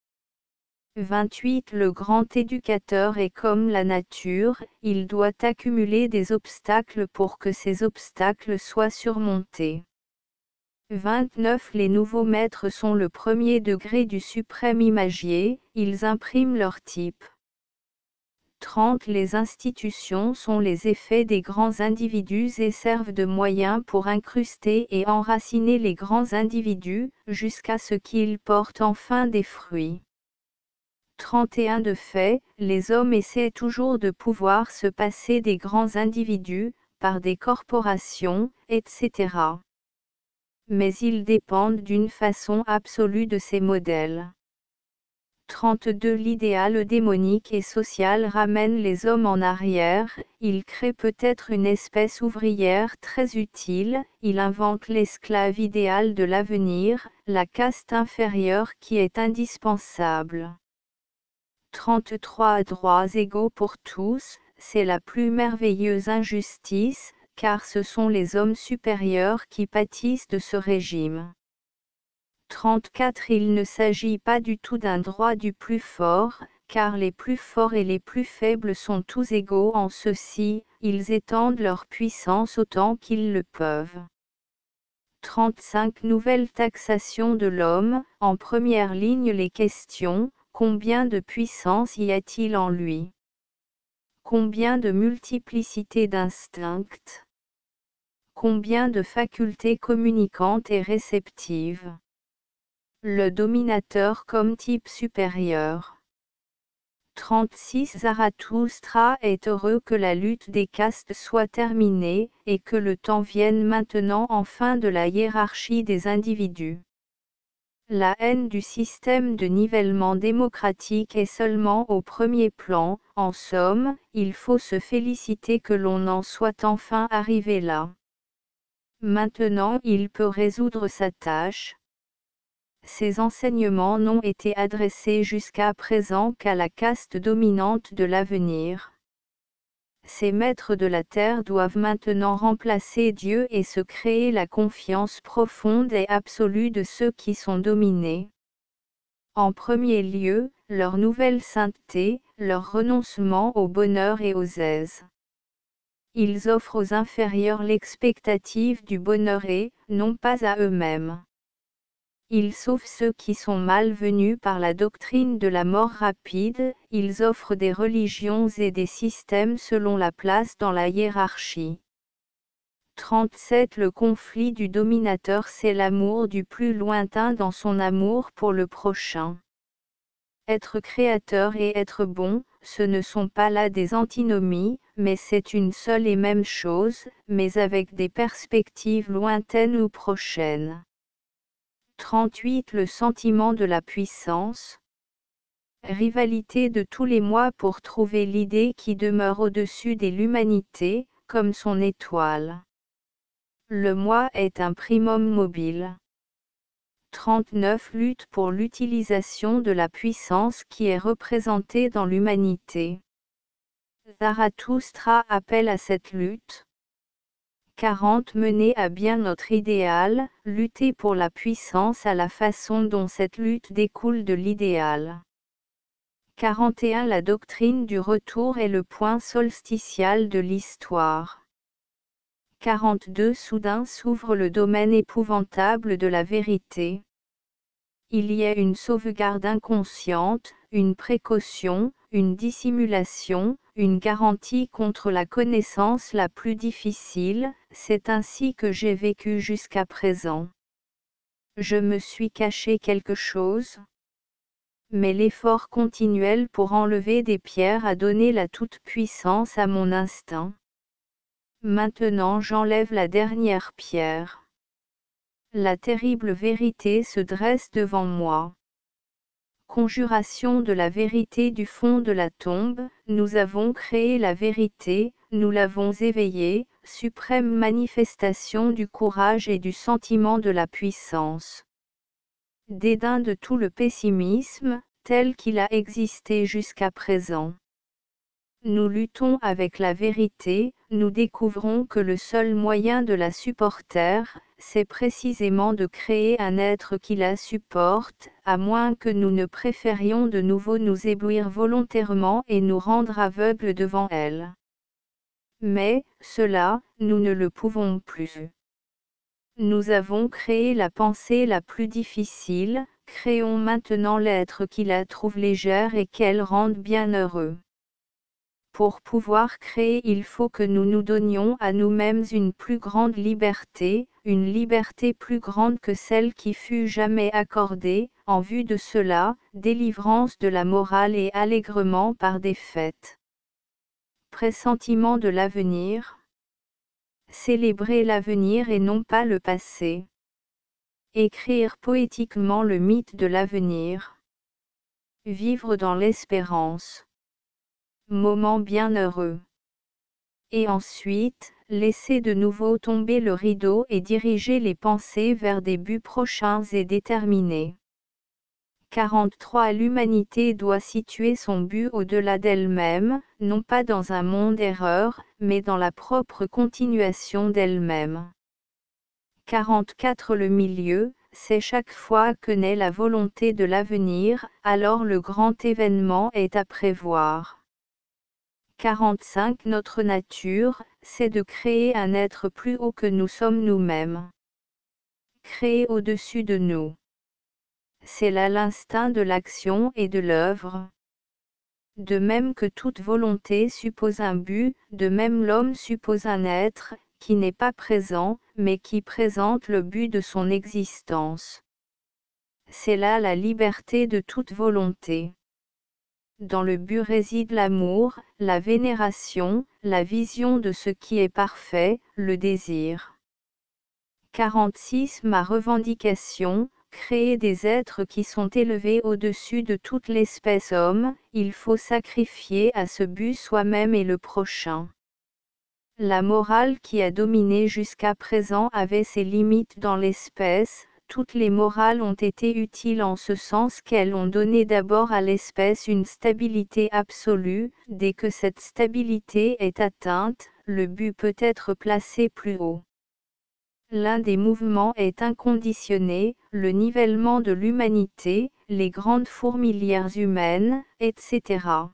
28 Le grand éducateur est comme la nature, il doit accumuler des obstacles pour que ces obstacles soient surmontés. 29 Les nouveaux maîtres sont le premier degré du suprême imagier, ils impriment leur type. 30 Les institutions sont les effets des grands individus et servent de moyens pour incruster et enraciner les grands individus, jusqu'à ce qu'ils portent enfin des fruits. 31 De fait, les hommes essaient toujours de pouvoir se passer des grands individus, par des corporations, etc mais ils dépendent d'une façon absolue de ces modèles. 32 L'idéal démonique et social ramène les hommes en arrière, il crée peut-être une espèce ouvrière très utile, il invente l'esclave idéal de l'avenir, la caste inférieure qui est indispensable. 33 Droits égaux pour tous, c'est la plus merveilleuse injustice, car ce sont les hommes supérieurs qui pâtissent de ce régime. 34 Il ne s'agit pas du tout d'un droit du plus fort, car les plus forts et les plus faibles sont tous égaux en ceci, ils étendent leur puissance autant qu'ils le peuvent. 35 Nouvelle taxation de l'homme, en première ligne les questions, combien de puissance y a-t-il en lui? Combien de multiplicité d'instincts? Combien de facultés communicantes et réceptives? Le dominateur comme type supérieur. 36 Zarathustra est heureux que la lutte des castes soit terminée, et que le temps vienne maintenant enfin de la hiérarchie des individus. La haine du système de nivellement démocratique est seulement au premier plan, en somme, il faut se féliciter que l'on en soit enfin arrivé là. Maintenant il peut résoudre sa tâche. Ces enseignements n'ont été adressés jusqu'à présent qu'à la caste dominante de l'avenir. Ces maîtres de la terre doivent maintenant remplacer Dieu et se créer la confiance profonde et absolue de ceux qui sont dominés. En premier lieu, leur nouvelle sainteté, leur renoncement au bonheur et aux aises ils offrent aux inférieurs l'expectative du bonheur et, non pas à eux-mêmes. Ils sauvent ceux qui sont malvenus par la doctrine de la mort rapide, ils offrent des religions et des systèmes selon la place dans la hiérarchie. 37 Le conflit du dominateur c'est l'amour du plus lointain dans son amour pour le prochain. Être créateur et être bon, ce ne sont pas là des antinomies, mais c'est une seule et même chose, mais avec des perspectives lointaines ou prochaines. 38 Le sentiment de la puissance. Rivalité de tous les mois pour trouver l'idée qui demeure au-dessus de l'humanité, comme son étoile. Le moi est un primum mobile. 39 Lutte pour l'utilisation de la puissance qui est représentée dans l'humanité. Zarathustra appelle à cette lutte. 40 Mener à bien notre idéal, lutter pour la puissance à la façon dont cette lutte découle de l'idéal. 41 La doctrine du retour est le point solsticial de l'histoire. 42 Soudain s'ouvre le domaine épouvantable de la vérité. il y a une sauvegarde inconsciente, une précaution, une dissimulation, une garantie contre la connaissance la plus difficile, c'est ainsi que j'ai vécu jusqu'à présent. Je me suis caché quelque chose mais l'effort continuel pour enlever des pierres a donné la toute-puissance à mon instinct. Maintenant j'enlève la dernière pierre. La terrible vérité se dresse devant moi. Conjuration de la vérité du fond de la tombe, nous avons créé la vérité, nous l'avons éveillée, suprême manifestation du courage et du sentiment de la puissance dédain de tout le pessimisme, tel qu'il a existé jusqu'à présent. Nous luttons avec la vérité, nous découvrons que le seul moyen de la supporter, c'est précisément de créer un être qui la supporte, à moins que nous ne préférions de nouveau nous éblouir volontairement et nous rendre aveugles devant elle. Mais, cela, nous ne le pouvons plus. Nous avons créé la pensée la plus difficile, créons maintenant l'être qui la trouve légère et qu'elle rende bien heureux. Pour pouvoir créer il faut que nous nous donnions à nous-mêmes une plus grande liberté, une liberté plus grande que celle qui fut jamais accordée, en vue de cela, délivrance de la morale et allègrement par des fêtes. Pressentiment de l'avenir, célébrer l'avenir et non pas le passé. Écrire poétiquement le mythe de l'avenir. Vivre dans l'espérance. Moment bien heureux. Et ensuite, laisser de nouveau tomber le rideau et diriger les pensées vers des buts prochains et déterminés. 43 L'humanité doit situer son but au-delà d'elle-même, non pas dans un monde erreur, mais dans la propre continuation d'elle-même. 44 Le milieu, c'est chaque fois que naît la volonté de l'avenir, alors le grand événement est à prévoir. 45 Notre nature, c'est de créer un être plus haut que nous sommes nous-mêmes. Créer au-dessus de nous c'est là l'instinct de l'action et de l'œuvre. De même que toute volonté suppose un but, de même l'homme suppose un être, qui n'est pas présent, mais qui présente le but de son existence. C'est là la liberté de toute volonté. Dans le but réside l'amour, la vénération, la vision de ce qui est parfait, le désir. 46 Ma revendication, créer des êtres qui sont élevés au-dessus de toute l'espèce homme, il faut sacrifier à ce but soi-même et le prochain. La morale qui a dominé jusqu'à présent avait ses limites dans l'espèce, toutes les morales ont été utiles en ce sens qu'elles ont donné d'abord à l'espèce une stabilité absolue, dès que cette stabilité est atteinte, le but peut être placé plus haut. L'un des mouvements est inconditionné, le nivellement de l'humanité, les grandes fourmilières humaines, etc.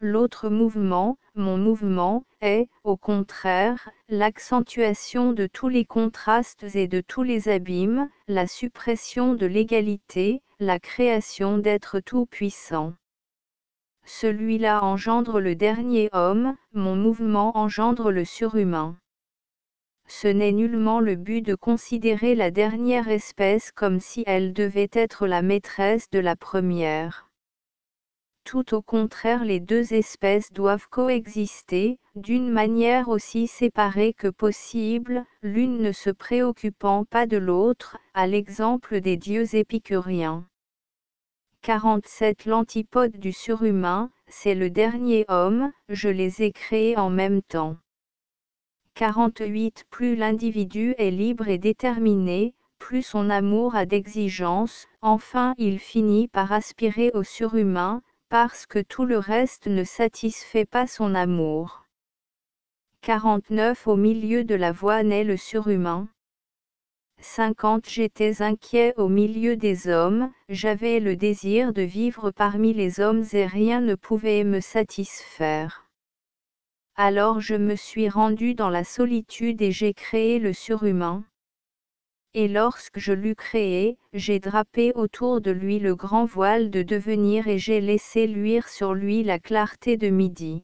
L'autre mouvement, mon mouvement, est, au contraire, l'accentuation de tous les contrastes et de tous les abîmes, la suppression de l'égalité, la création d'êtres tout-puissants. Celui-là engendre le dernier homme, mon mouvement engendre le surhumain ce n'est nullement le but de considérer la dernière espèce comme si elle devait être la maîtresse de la première. Tout au contraire les deux espèces doivent coexister, d'une manière aussi séparée que possible, l'une ne se préoccupant pas de l'autre, à l'exemple des dieux épicuriens. 47 L'antipode du surhumain, c'est le dernier homme, je les ai créés en même temps. 48 Plus l'individu est libre et déterminé, plus son amour a d'exigence, enfin il finit par aspirer au surhumain, parce que tout le reste ne satisfait pas son amour. 49 Au milieu de la voie naît le surhumain. 50 J'étais inquiet au milieu des hommes, j'avais le désir de vivre parmi les hommes et rien ne pouvait me satisfaire. Alors je me suis rendu dans la solitude et j'ai créé le surhumain. Et lorsque je l'eus créé, j'ai drapé autour de lui le grand voile de devenir et j'ai laissé luire sur lui la clarté de midi.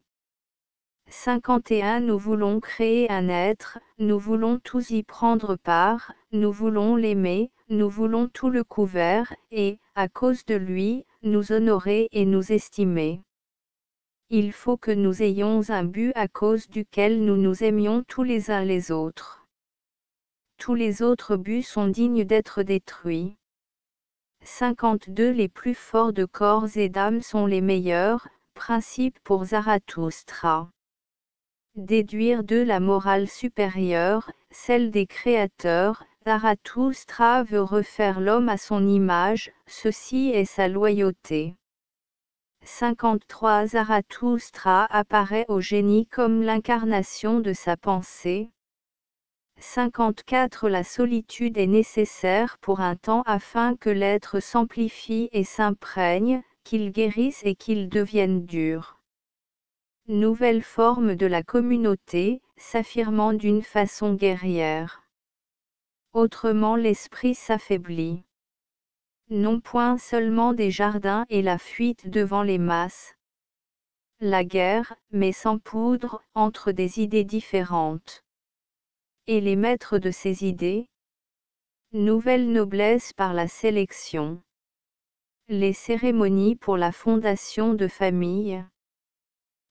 51 Nous voulons créer un être, nous voulons tous y prendre part, nous voulons l'aimer, nous voulons tout le couvert, et, à cause de lui, nous honorer et nous estimer. Il faut que nous ayons un but à cause duquel nous nous aimions tous les uns les autres. Tous les autres buts sont dignes d'être détruits. 52 Les plus forts de corps et d'âme sont les meilleurs, principe pour Zarathustra déduire de la morale supérieure, celle des créateurs, Zarathustra veut refaire l'homme à son image, ceci est sa loyauté. 53 Zarathustra apparaît au génie comme l'incarnation de sa pensée. 54 La solitude est nécessaire pour un temps afin que l'être s'amplifie et s'imprègne, qu'il guérisse et qu'il devienne dur nouvelle forme de la communauté, s'affirmant d'une façon guerrière. Autrement l'esprit s'affaiblit. Non point seulement des jardins et la fuite devant les masses. La guerre, mais sans poudre, entre des idées différentes. Et les maîtres de ces idées Nouvelle noblesse par la sélection. Les cérémonies pour la fondation de familles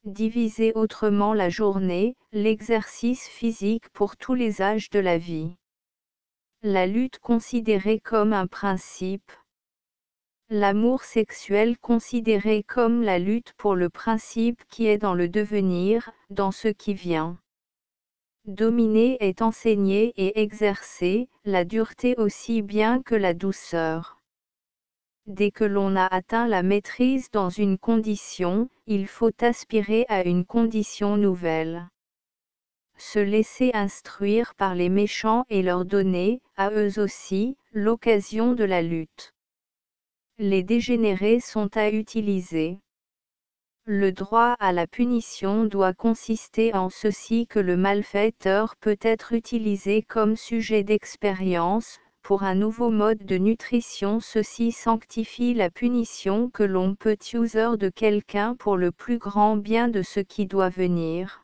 diviser autrement la journée, l'exercice physique pour tous les âges de la vie. La lutte considérée comme un principe. L'amour sexuel considéré comme la lutte pour le principe qui est dans le devenir, dans ce qui vient. Dominer est enseigner et exercer, la dureté aussi bien que la douceur. Dès que l'on a atteint la maîtrise dans une condition, il faut aspirer à une condition nouvelle. Se laisser instruire par les méchants et leur donner, à eux aussi, l'occasion de la lutte. Les dégénérés sont à utiliser. Le droit à la punition doit consister en ceci que le malfaiteur peut être utilisé comme sujet d'expérience, pour un nouveau mode de nutrition ceci sanctifie la punition que l'on peut user de quelqu'un pour le plus grand bien de ce qui doit venir.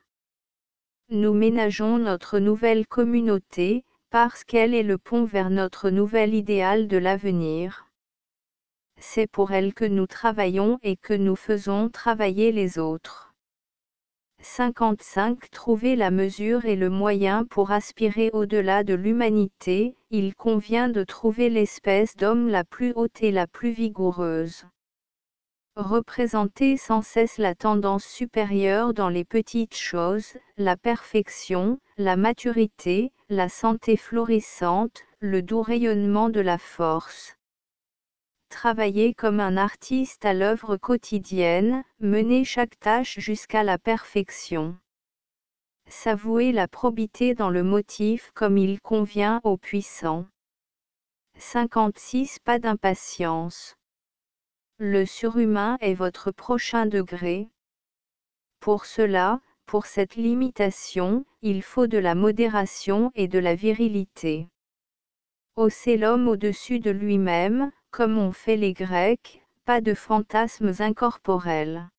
Nous ménageons notre nouvelle communauté, parce qu'elle est le pont vers notre nouvel idéal de l'avenir. C'est pour elle que nous travaillons et que nous faisons travailler les autres. 55 Trouver la mesure et le moyen pour aspirer au-delà de l'humanité, il convient de trouver l'espèce d'homme la plus haute et la plus vigoureuse. Représenter sans cesse la tendance supérieure dans les petites choses, la perfection, la maturité, la santé florissante, le doux rayonnement de la force travailler comme un artiste à l'œuvre quotidienne, mener chaque tâche jusqu'à la perfection. S'avouer la probité dans le motif comme il convient aux puissants. 56 Pas d'impatience. Le surhumain est votre prochain degré. Pour cela, pour cette limitation, il faut de la modération et de la virilité. Hausser l'homme au-dessus de lui-même, comme ont fait les Grecs, pas de fantasmes incorporels.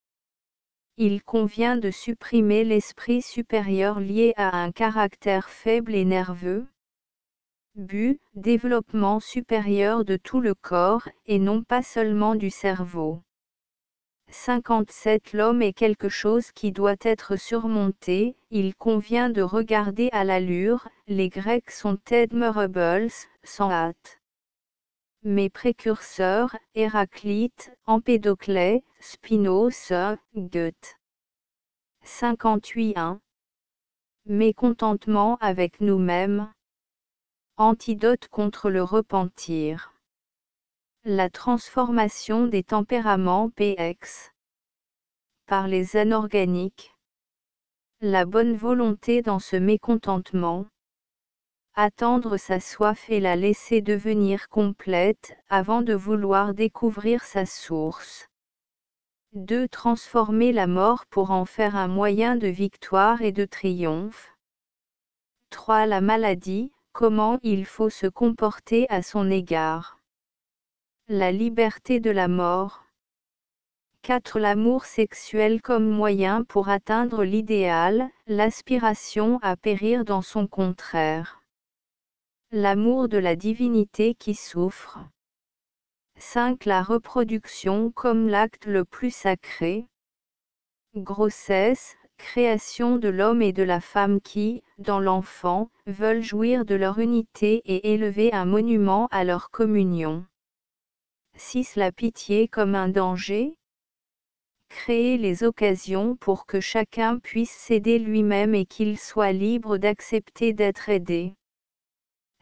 Il convient de supprimer l'esprit supérieur lié à un caractère faible et nerveux. But, développement supérieur de tout le corps, et non pas seulement du cerveau. 57 L'homme est quelque chose qui doit être surmonté, il convient de regarder à l'allure, les Grecs sont admirables, sans hâte. Mes précurseurs, Héraclite, Empédocle, Spinoza, Goethe. 58 1. Mécontentement avec nous-mêmes. Antidote contre le repentir. La transformation des tempéraments PX. Par les anorganiques. La bonne volonté dans ce mécontentement attendre sa soif et la laisser devenir complète, avant de vouloir découvrir sa source. 2. Transformer la mort pour en faire un moyen de victoire et de triomphe. 3. La maladie, comment il faut se comporter à son égard. La liberté de la mort. 4. L'amour sexuel comme moyen pour atteindre l'idéal, l'aspiration à périr dans son contraire. L'amour de la divinité qui souffre. 5. La reproduction comme l'acte le plus sacré. Grossesse, création de l'homme et de la femme qui, dans l'enfant, veulent jouir de leur unité et élever un monument à leur communion. 6. La pitié comme un danger. Créer les occasions pour que chacun puisse s'aider lui-même et qu'il soit libre d'accepter d'être aidé.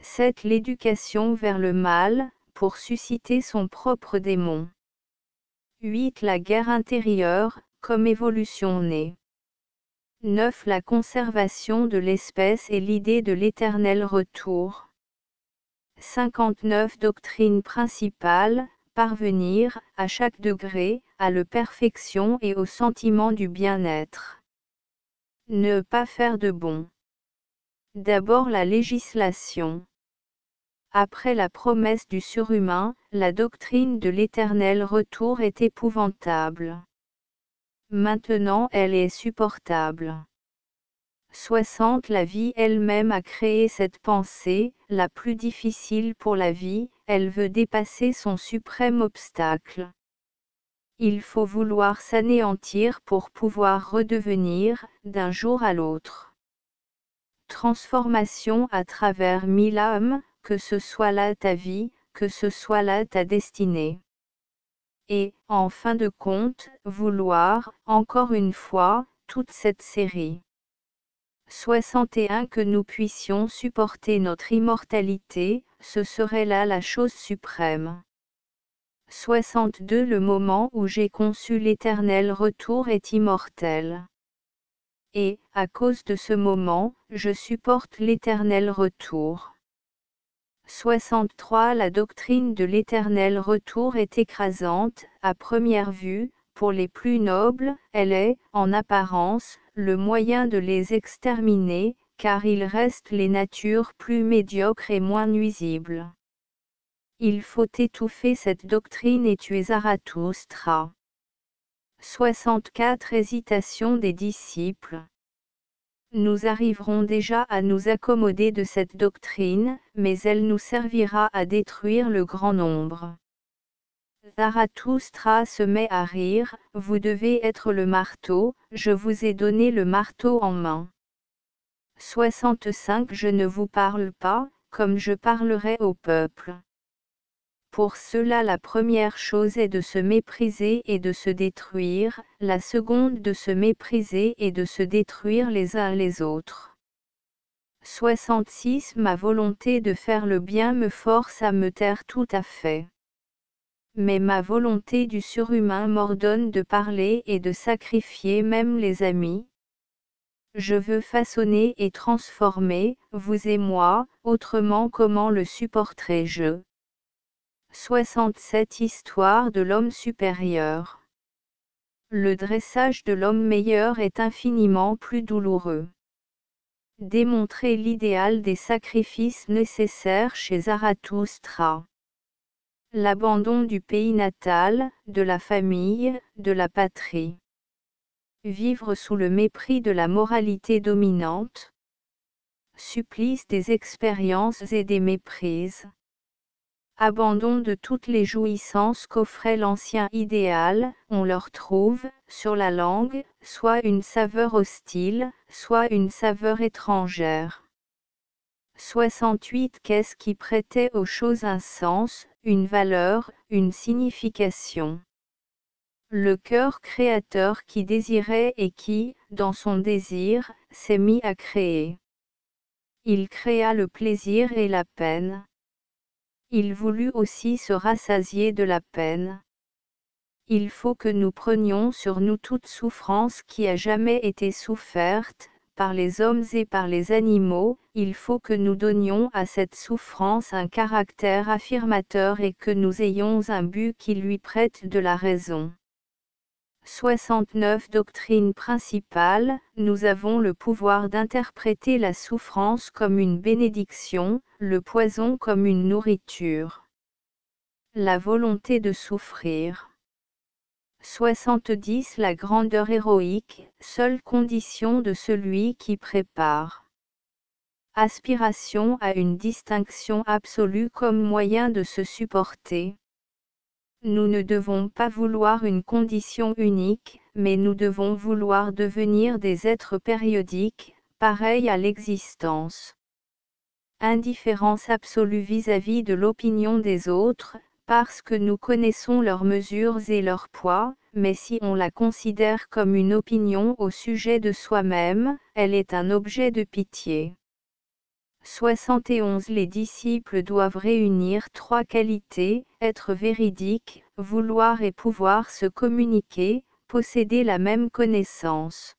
7. L'éducation vers le mal, pour susciter son propre démon. 8. La guerre intérieure, comme évolution née. 9. La conservation de l'espèce et l'idée de l'éternel retour. 59. Doctrine principale, parvenir, à chaque degré, à la perfection et au sentiment du bien-être. Ne pas faire de bon. D'abord la législation. Après la promesse du surhumain, la doctrine de l'éternel retour est épouvantable. Maintenant elle est supportable. 60 La vie elle-même a créé cette pensée, la plus difficile pour la vie, elle veut dépasser son suprême obstacle. Il faut vouloir s'anéantir pour pouvoir redevenir, d'un jour à l'autre. Transformation à travers mille âmes, que ce soit là ta vie, que ce soit là ta destinée et, en fin de compte, vouloir, encore une fois, toute cette série. 61 Que nous puissions supporter notre immortalité, ce serait là la chose suprême. 62 Le moment où j'ai conçu l'éternel retour est immortel. Et, à cause de ce moment, je supporte l'éternel retour. 63 La doctrine de l'éternel retour est écrasante, à première vue, pour les plus nobles, elle est, en apparence, le moyen de les exterminer, car il reste les natures plus médiocres et moins nuisibles. Il faut étouffer cette doctrine et tuer Zarathustra. 64 Hésitation des disciples nous arriverons déjà à nous accommoder de cette doctrine, mais elle nous servira à détruire le grand nombre. Zarathustra se met à rire, vous devez être le marteau, je vous ai donné le marteau en main. 65 Je ne vous parle pas, comme je parlerai au peuple. Pour cela la première chose est de se mépriser et de se détruire, la seconde de se mépriser et de se détruire les uns les autres. 66 Ma volonté de faire le bien me force à me taire tout à fait. Mais ma volonté du surhumain m'ordonne de parler et de sacrifier même les amis. Je veux façonner et transformer, vous et moi, autrement comment le supporterai-je? 67 Histoire de l'homme supérieur. Le dressage de l'homme meilleur est infiniment plus douloureux. Démontrer l'idéal des sacrifices nécessaires chez Zarathustra. L'abandon du pays natal, de la famille, de la patrie. Vivre sous le mépris de la moralité dominante. Supplice des expériences et des méprises abandon de toutes les jouissances qu'offrait l'ancien idéal, on leur trouve, sur la langue, soit une saveur hostile, soit une saveur étrangère. 68 Qu'est-ce qui prêtait aux choses un sens, une valeur, une signification? Le cœur créateur qui désirait et qui, dans son désir, s'est mis à créer. Il créa le plaisir et la peine il voulut aussi se rassasier de la peine. Il faut que nous prenions sur nous toute souffrance qui a jamais été soufferte, par les hommes et par les animaux, il faut que nous donnions à cette souffrance un caractère affirmateur et que nous ayons un but qui lui prête de la raison. 69 Doctrine principale, nous avons le pouvoir d'interpréter la souffrance comme une bénédiction, le poison comme une nourriture. La volonté de souffrir. 70 La grandeur héroïque, seule condition de celui qui prépare. Aspiration à une distinction absolue comme moyen de se supporter. Nous ne devons pas vouloir une condition unique, mais nous devons vouloir devenir des êtres périodiques, pareils à l'existence. Indifférence absolue vis-à-vis de l'opinion des autres, parce que nous connaissons leurs mesures et leur poids, mais si on la considère comme une opinion au sujet de soi-même, elle est un objet de pitié. 71 Les disciples doivent réunir trois qualités, être véridique, vouloir et pouvoir se communiquer, posséder la même connaissance.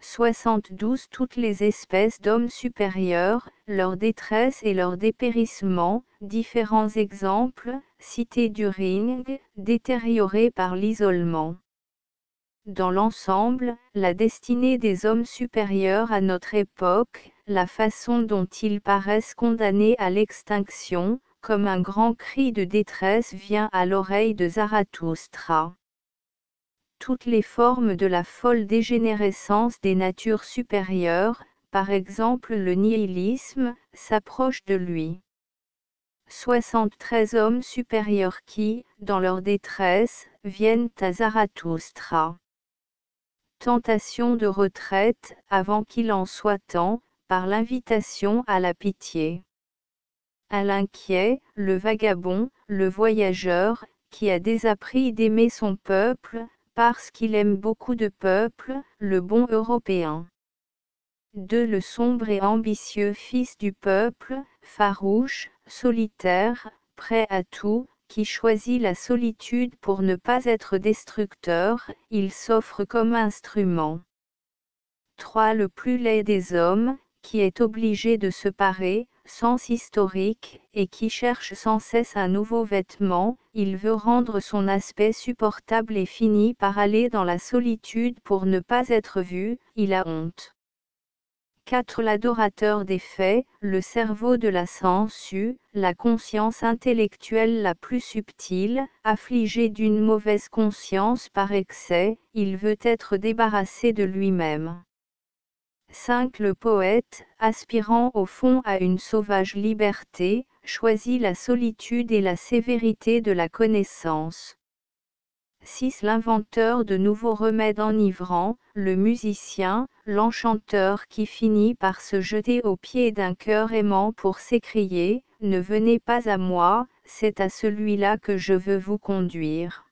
72 Toutes les espèces d'hommes supérieurs, leur détresse et leur dépérissement, différents exemples, cité du ring, détériorés par l'isolement. Dans l'ensemble, la destinée des hommes supérieurs à notre époque, la façon dont ils paraissent condamnés à l'extinction, comme un grand cri de détresse vient à l'oreille de Zarathustra. Toutes les formes de la folle dégénérescence des natures supérieures, par exemple le nihilisme, s'approchent de lui. 73 hommes supérieurs qui, dans leur détresse, viennent à Zarathustra. Tentation de retraite, avant qu'il en soit temps, par l'invitation à la pitié. À l'inquiet, le vagabond, le voyageur, qui a désappris d'aimer son peuple, parce qu'il aime beaucoup de peuples, le bon européen. 2. Le sombre et ambitieux fils du peuple, farouche, solitaire, prêt à tout, qui choisit la solitude pour ne pas être destructeur, il s'offre comme instrument. 3. Le plus laid des hommes, qui est obligé de se parer, sens historique, et qui cherche sans cesse un nouveau vêtement, il veut rendre son aspect supportable et finit par aller dans la solitude pour ne pas être vu, il a honte. 4. L'adorateur des faits, le cerveau de la sensu, la conscience intellectuelle la plus subtile, affligé d'une mauvaise conscience par excès, il veut être débarrassé de lui-même. 5. Le poète, aspirant au fond à une sauvage liberté, choisit la solitude et la sévérité de la connaissance. 6. L'inventeur de nouveaux remèdes enivrants, le musicien, l'enchanteur qui finit par se jeter aux pieds d'un cœur aimant pour s'écrier, Ne venez pas à moi, c'est à celui-là que je veux vous conduire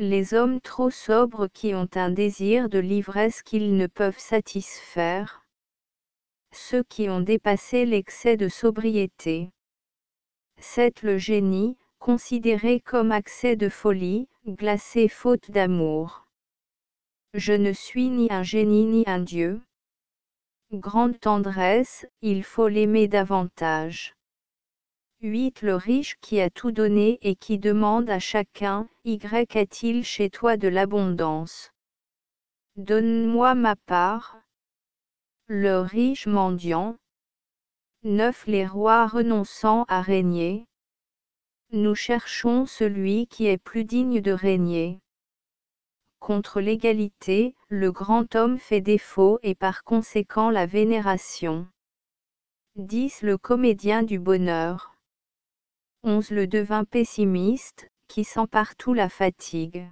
les hommes trop sobres qui ont un désir de l'ivresse qu'ils ne peuvent satisfaire. Ceux qui ont dépassé l'excès de sobriété. 7. Le génie, considéré comme accès de folie, glacé faute d'amour. Je ne suis ni un génie ni un dieu. Grande tendresse, il faut l'aimer davantage. 8. Le riche qui a tout donné et qui demande à chacun, Y a-t-il chez toi de l'abondance? Donne-moi ma part. Le riche mendiant. 9. Les rois renonçant à régner. Nous cherchons celui qui est plus digne de régner. Contre l'égalité, le grand homme fait défaut et par conséquent la vénération. 10. Le comédien du bonheur. 11. Le devin pessimiste, qui sent partout la fatigue.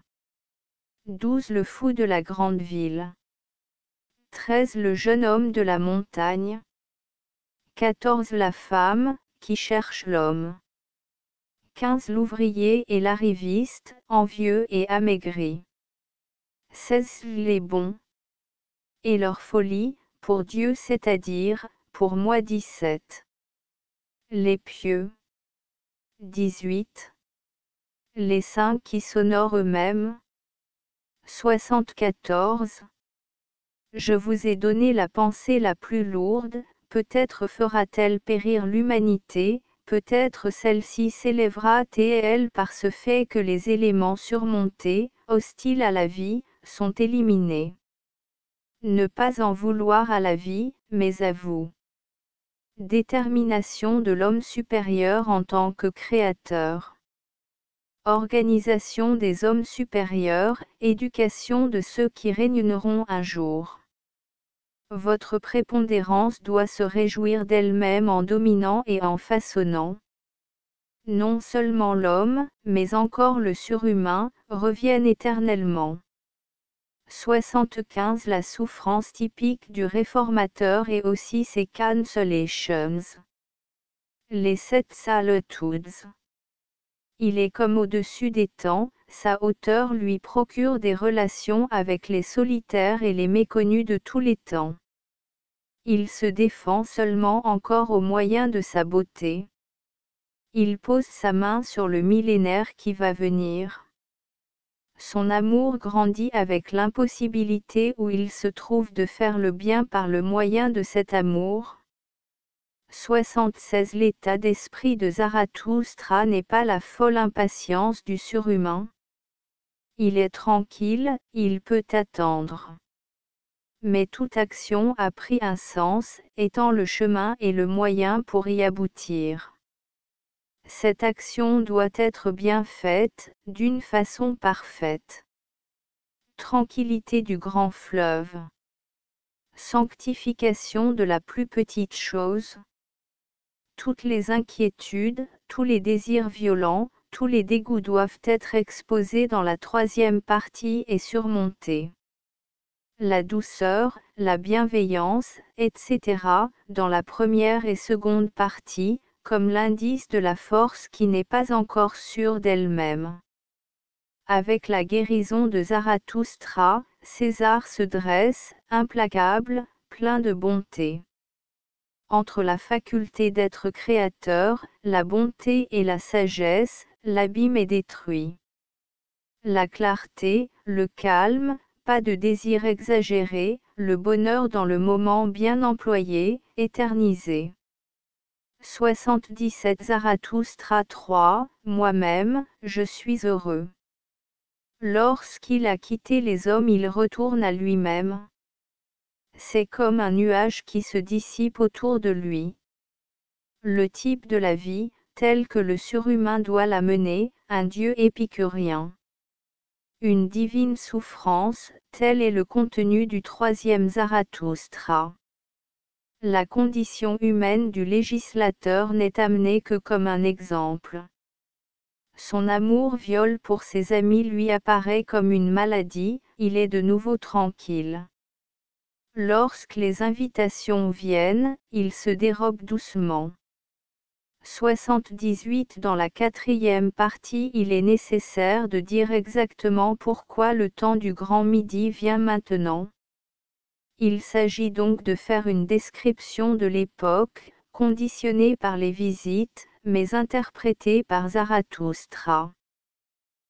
12. Le fou de la grande ville. 13. Le jeune homme de la montagne. 14. La femme, qui cherche l'homme. 15. L'ouvrier et l'arriviste, envieux et amaigri. 16. Les bons. Et leur folie, pour Dieu c'est-à-dire, pour moi 17. Les pieux. 18. Les saints qui s'honorent eux-mêmes. 74. Je vous ai donné la pensée la plus lourde, peut-être fera-t-elle périr l'humanité, peut-être celle-ci s'élèvera et elle par ce fait que les éléments surmontés, hostiles à la vie, sont éliminés. Ne pas en vouloir à la vie, mais à vous. Détermination de l'homme supérieur en tant que créateur. Organisation des hommes supérieurs, éducation de ceux qui régneront un jour. Votre prépondérance doit se réjouir d'elle-même en dominant et en façonnant. Non seulement l'homme, mais encore le surhumain, reviennent éternellement. 75 La souffrance typique du réformateur et aussi ses cancellations. Les sept solitudes. Il est comme au-dessus des temps, sa hauteur lui procure des relations avec les solitaires et les méconnus de tous les temps. Il se défend seulement encore au moyen de sa beauté. Il pose sa main sur le millénaire qui va venir. Son amour grandit avec l'impossibilité où il se trouve de faire le bien par le moyen de cet amour, 76 L'état d'esprit de Zarathustra n'est pas la folle impatience du surhumain. Il est tranquille, il peut attendre. Mais toute action a pris un sens, étant le chemin et le moyen pour y aboutir. Cette action doit être bien faite, d'une façon parfaite. Tranquillité du grand fleuve. Sanctification de la plus petite chose toutes les inquiétudes, tous les désirs violents, tous les dégoûts doivent être exposés dans la troisième partie et surmontés. La douceur, la bienveillance, etc., dans la première et seconde partie, comme l'indice de la force qui n'est pas encore sûre d'elle-même. Avec la guérison de Zarathustra, César se dresse, implacable, plein de bonté entre la faculté d'être créateur, la bonté et la sagesse, l'abîme est détruit. La clarté, le calme, pas de désir exagéré, le bonheur dans le moment bien employé, éternisé. 77 Zarathustra 3 Moi-même, je suis heureux. Lorsqu'il a quitté les hommes, il retourne à lui-même c'est comme un nuage qui se dissipe autour de lui. Le type de la vie, tel que le surhumain doit la mener, un Dieu épicurien. Une divine souffrance, tel est le contenu du troisième Zarathustra. La condition humaine du législateur n'est amenée que comme un exemple. Son amour viol pour ses amis lui apparaît comme une maladie, il est de nouveau tranquille. Lorsque les invitations viennent, il se dérobe doucement. 78 Dans la quatrième partie il est nécessaire de dire exactement pourquoi le temps du grand midi vient maintenant. Il s'agit donc de faire une description de l'époque, conditionnée par les visites, mais interprétée par Zarathustra.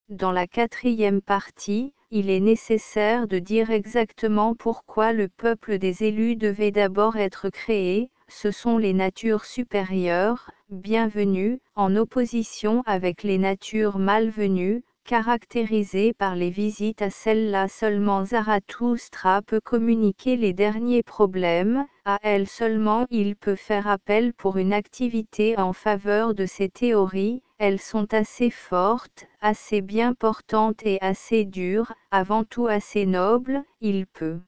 Dans la quatrième partie, il est nécessaire de dire exactement pourquoi le peuple des élus devait d'abord être créé, ce sont les natures supérieures, bienvenues, en opposition avec les natures malvenues, caractérisées par les visites à celles-là seulement Zarathustra peut communiquer les derniers problèmes, à elle seulement il peut faire appel pour une activité en faveur de ces théories, elles sont assez fortes, assez bien portantes et assez dures, avant tout assez nobles, il peut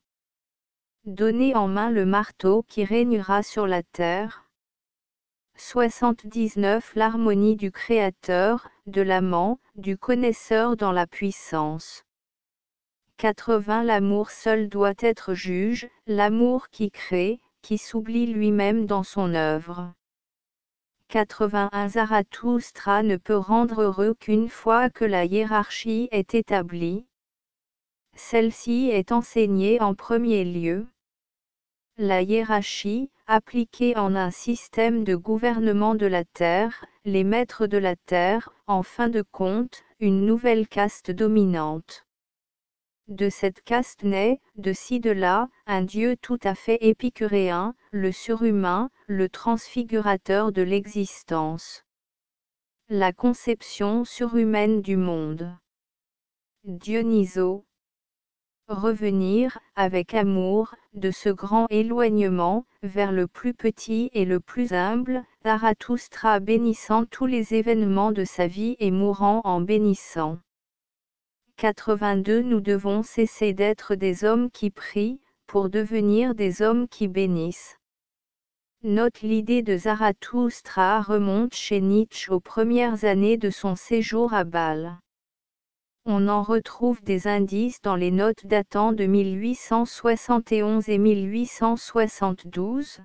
donner en main le marteau qui régnera sur la terre. 79 L'harmonie du Créateur, de l'amant, du connaisseur dans la puissance. 80 L'amour seul doit être juge, l'amour qui crée, qui s'oublie lui-même dans son œuvre. 81 Zarathustra ne peut rendre heureux qu'une fois que la hiérarchie est établie. Celle-ci est enseignée en premier lieu. La hiérarchie, appliquée en un système de gouvernement de la Terre, les maîtres de la Terre, en fin de compte, une nouvelle caste dominante. De cette caste naît, de ci de là, un Dieu tout à fait épicuréen, le surhumain, le transfigurateur de l'existence. La conception surhumaine du monde. Dionyso. Revenir, avec amour, de ce grand éloignement, vers le plus petit et le plus humble, Zarathustra bénissant tous les événements de sa vie et mourant en bénissant. 82 Nous devons cesser d'être des hommes qui prient, pour devenir des hommes qui bénissent. Note l'idée de Zarathustra remonte chez Nietzsche aux premières années de son séjour à Bâle. On en retrouve des indices dans les notes datant de 1871 et 1872.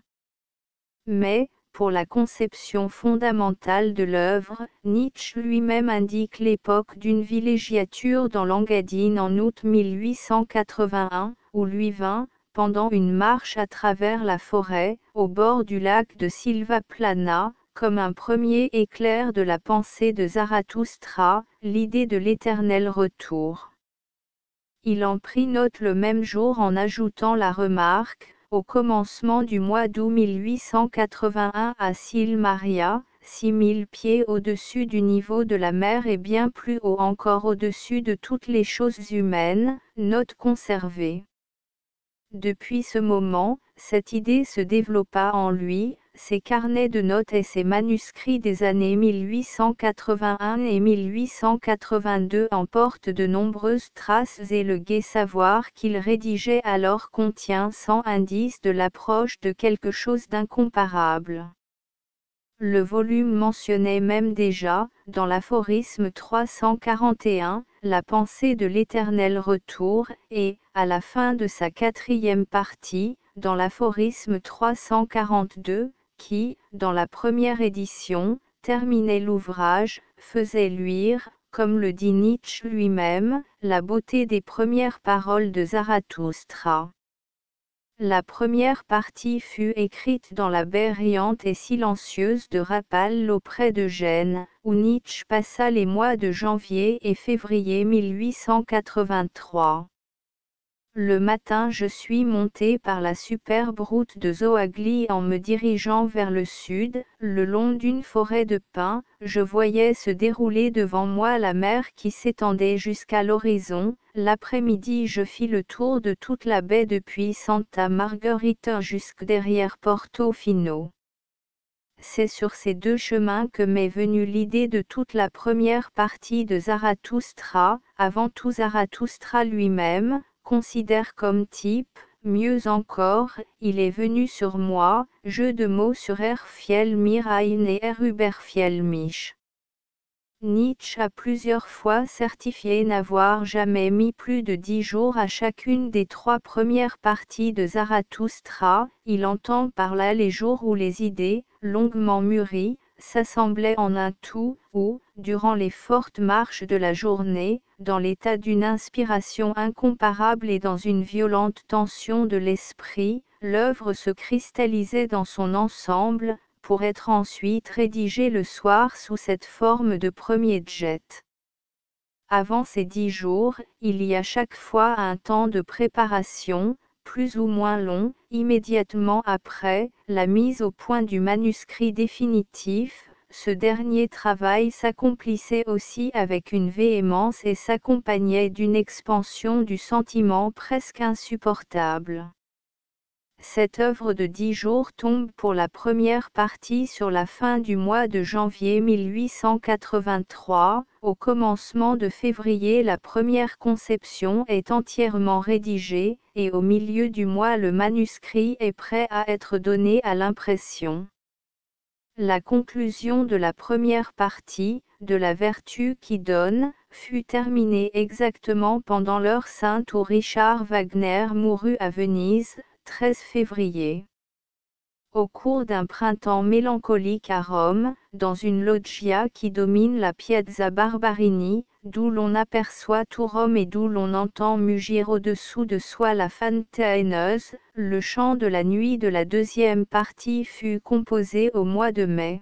Mais, pour la conception fondamentale de l'œuvre, Nietzsche lui-même indique l'époque d'une villégiature dans l'Engadine en août 1881, où lui vint, pendant une marche à travers la forêt, au bord du lac de Silvaplana, comme un premier éclair de la pensée de Zarathustra, l'idée de l'éternel retour. Il en prit note le même jour en ajoutant la remarque, au commencement du mois d'août 1881 à Silmaria, 6000 pieds au-dessus du niveau de la mer et bien plus haut encore au-dessus de toutes les choses humaines, note conservée. Depuis ce moment, cette idée se développa en lui, ses carnets de notes et ses manuscrits des années 1881 et 1882 emportent de nombreuses traces et le gai savoir qu'il rédigeait alors contient sans indice de l'approche de quelque chose d'incomparable. Le volume mentionnait même déjà, dans l'aphorisme 341, la pensée de l'éternel retour, et, à la fin de sa quatrième partie, dans l'aphorisme 342, qui, dans la première édition, terminait l'ouvrage, faisait luire, comme le dit Nietzsche lui-même, la beauté des premières paroles de Zarathustra. La première partie fut écrite dans la baie riante et silencieuse de Rapal auprès de Gênes, où Nietzsche passa les mois de janvier et février 1883. Le matin je suis monté par la superbe route de Zoagli en me dirigeant vers le sud, le long d'une forêt de pins, je voyais se dérouler devant moi la mer qui s'étendait jusqu'à l'horizon, l'après-midi je fis le tour de toute la baie depuis Santa Margherita jusque derrière Portofino. C'est sur ces deux chemins que m'est venue l'idée de toute la première partie de Zarathustra, avant tout Zarathustra lui-même, considère comme type, mieux encore, il est venu sur moi, jeu de mots sur Erfiel Mirain et Eruberfiel Mich. Nietzsche a plusieurs fois certifié n'avoir jamais mis plus de dix jours à chacune des trois premières parties de Zarathustra, il entend par là les jours où les idées, longuement mûries, s'assemblaient en un tout, ou, durant les fortes marches de la journée, dans l'état d'une inspiration incomparable et dans une violente tension de l'esprit, l'œuvre se cristallisait dans son ensemble, pour être ensuite rédigée le soir sous cette forme de premier jet. Avant ces dix jours, il y a chaque fois un temps de préparation, plus ou moins long, immédiatement après la mise au point du manuscrit définitif, ce dernier travail s'accomplissait aussi avec une véhémence et s'accompagnait d'une expansion du sentiment presque insupportable. Cette œuvre de dix jours tombe pour la première partie sur la fin du mois de janvier 1883. Au commencement de février la première conception est entièrement rédigée, et au milieu du mois le manuscrit est prêt à être donné à l'impression. La conclusion de la première partie, de la vertu qui donne, fut terminée exactement pendant l'heure sainte où Richard Wagner mourut à Venise, 13 février. Au cours d'un printemps mélancolique à Rome, dans une loggia qui domine la Piazza Barbarini, d'où l'on aperçoit tout Rome et d'où l'on entend mugir au-dessous de soi la fanta haineuse, le chant de la nuit de la deuxième partie fut composé au mois de mai.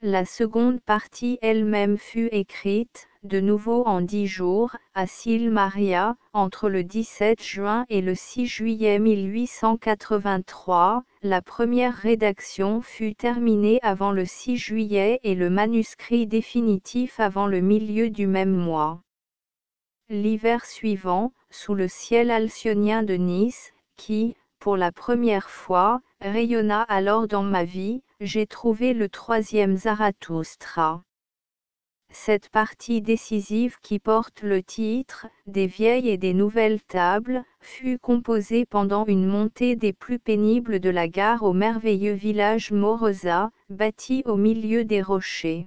La seconde partie elle-même fut écrite, de nouveau en dix jours, à Silmaria, entre le 17 juin et le 6 juillet 1883. La première rédaction fut terminée avant le 6 juillet et le manuscrit définitif avant le milieu du même mois. l'hiver suivant, sous le ciel alcyonien de Nice, qui, pour la première fois, rayonna alors dans ma vie, j'ai trouvé le troisième Zarathustra. Cette partie décisive qui porte le titre Des vieilles et des nouvelles tables fut composée pendant une montée des plus pénibles de la gare au merveilleux village Morosa, bâti au milieu des rochers.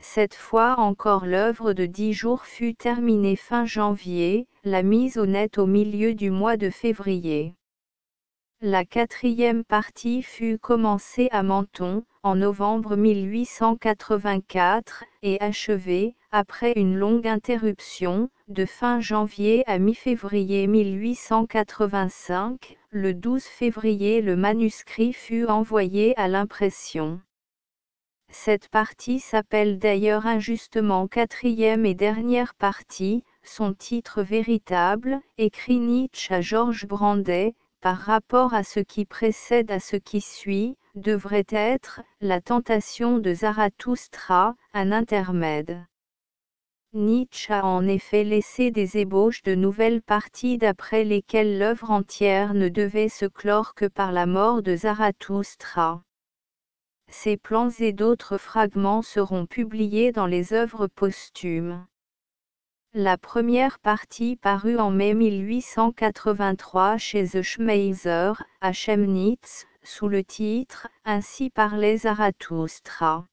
Cette fois encore l'œuvre de dix jours fut terminée fin janvier, la mise au net au milieu du mois de février. La quatrième partie fut commencée à Menton, en novembre 1884, et achevée, après une longue interruption, de fin janvier à mi-février 1885. Le 12 février le manuscrit fut envoyé à l'impression. Cette partie s'appelle d'ailleurs injustement quatrième et dernière partie, son titre véritable, écrit Nietzsche à Georges Brandet, par rapport à ce qui précède à ce qui suit, devrait être, la tentation de Zarathustra, un intermède. Nietzsche a en effet laissé des ébauches de nouvelles parties d'après lesquelles l'œuvre entière ne devait se clore que par la mort de Zarathustra. Ces plans et d'autres fragments seront publiés dans les œuvres posthumes. La première partie parut en mai 1883 chez The Schmeiser, à Chemnitz, sous le titre Ainsi parlait Zarathustra.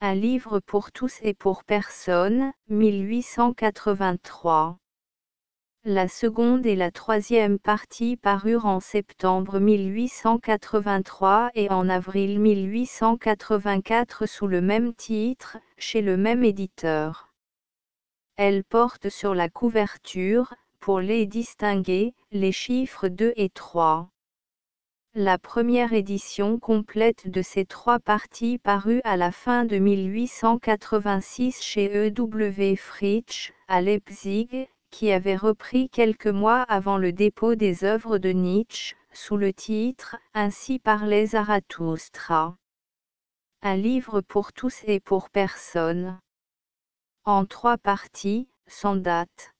Un livre pour tous et pour personne, 1883. La seconde et la troisième partie parurent en septembre 1883 et en avril 1884 sous le même titre, chez le même éditeur. Elle porte sur la couverture, pour les distinguer, les chiffres 2 et 3. La première édition complète de ces trois parties parut à la fin de 1886 chez E.W. Fritsch, à Leipzig, qui avait repris quelques mois avant le dépôt des œuvres de Nietzsche, sous le titre Ainsi parlait Zarathustra. Un livre pour tous et pour personne en trois parties, sans date.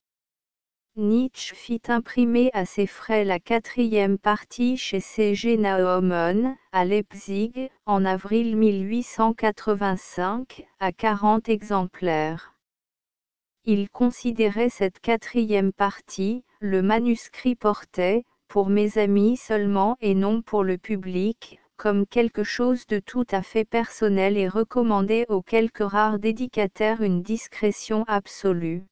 Nietzsche fit imprimer à ses frais la quatrième partie chez C.G. Naumann, à Leipzig, en avril 1885, à 40 exemplaires. Il considérait cette quatrième partie, le manuscrit portait, pour mes amis seulement et non pour le public, comme quelque chose de tout à fait personnel et recommandait aux quelques rares dédicataires une discrétion absolue.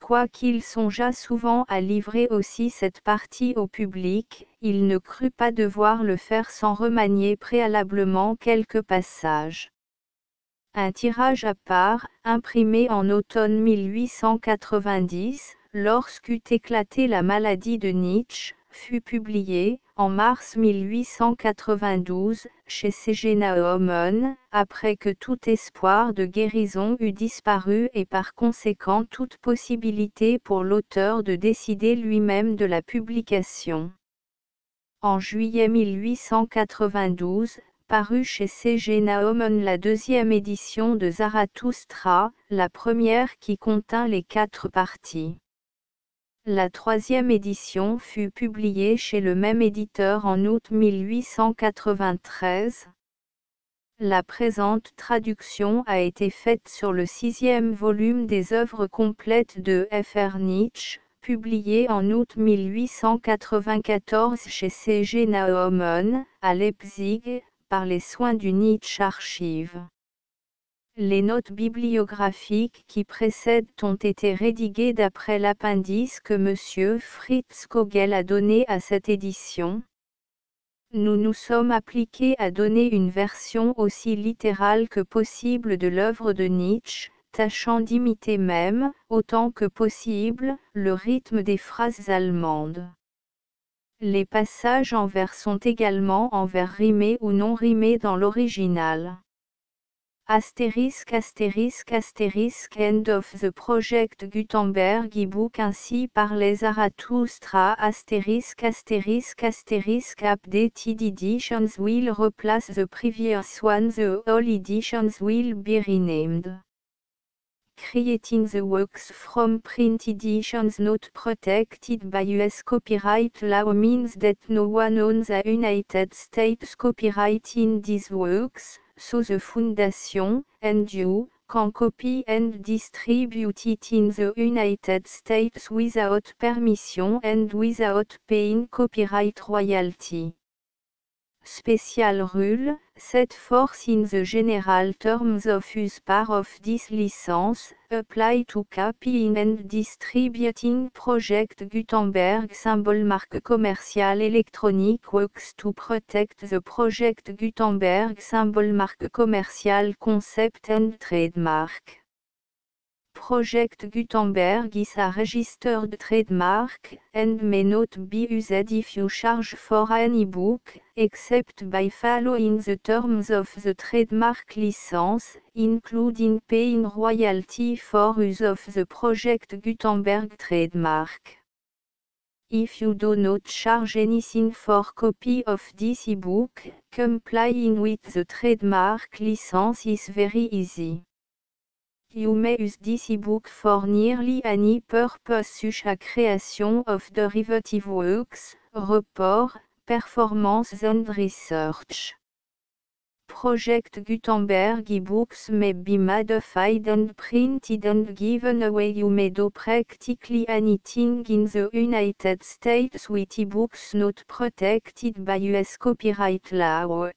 Quoiqu'il songeât souvent à livrer aussi cette partie au public, il ne crut pas devoir le faire sans remanier préalablement quelques passages. Un tirage à part, imprimé en automne 1890, lorsqu'eut éclaté la maladie de Nietzsche, fut publié, en mars 1892, chez. Naumann, après que tout espoir de guérison eut disparu et par conséquent toute possibilité pour l'auteur de décider lui-même de la publication. En juillet 1892, parut chez C.G. La deuxième édition de Zarathustra, la première qui contint les quatre parties. La troisième édition fut publiée chez le même éditeur en août 1893. La présente traduction a été faite sur le sixième volume des œuvres complètes de F.R. Nietzsche, publié en août 1894 chez C.G. Naumann, à Leipzig, par les soins du Nietzsche Archive. Les notes bibliographiques qui précèdent ont été rédigées d'après l'appendice que M. Fritz Kogel a donné à cette édition. Nous nous sommes appliqués à donner une version aussi littérale que possible de l'œuvre de Nietzsche, tâchant d'imiter même, autant que possible, le rythme des phrases allemandes. Les passages en vers sont également en vers rimés ou non rimés dans l'original. Asterisk asterisk asterisk End of the Project Gutenberg e-book ainsi par les Zarathustra. Asterisk asterisk asterisk Updated editions will replace the previous one. The all editions will be renamed. Creating the works from print editions not protected by US copyright law means that no one owns the United States copyright in these works, so the foundation, and you, can copy and distribute it in the United States without permission and without paying copyright royalty. Special rule, set forth in the general terms of use part of this license, apply to copying and distributing Project Gutenberg symbol mark commercial electronic works to protect the Project Gutenberg symbol mark commercial concept and trademark. Project Gutenberg is a registered trademark, and may not be used if you charge for any book, except by following the terms of the trademark license, including paying royalty for use of the Project Gutenberg trademark. If you do not charge anything for copy of this ebook, complying with the trademark license is very easy. You may use this ebook for nearly any purpose such as creation of derivative works, report, performance and research. Project Gutenberg ebooks may be modified and printed and given away. You may do practically anything in the United States with ebooks not protected by US copyright law.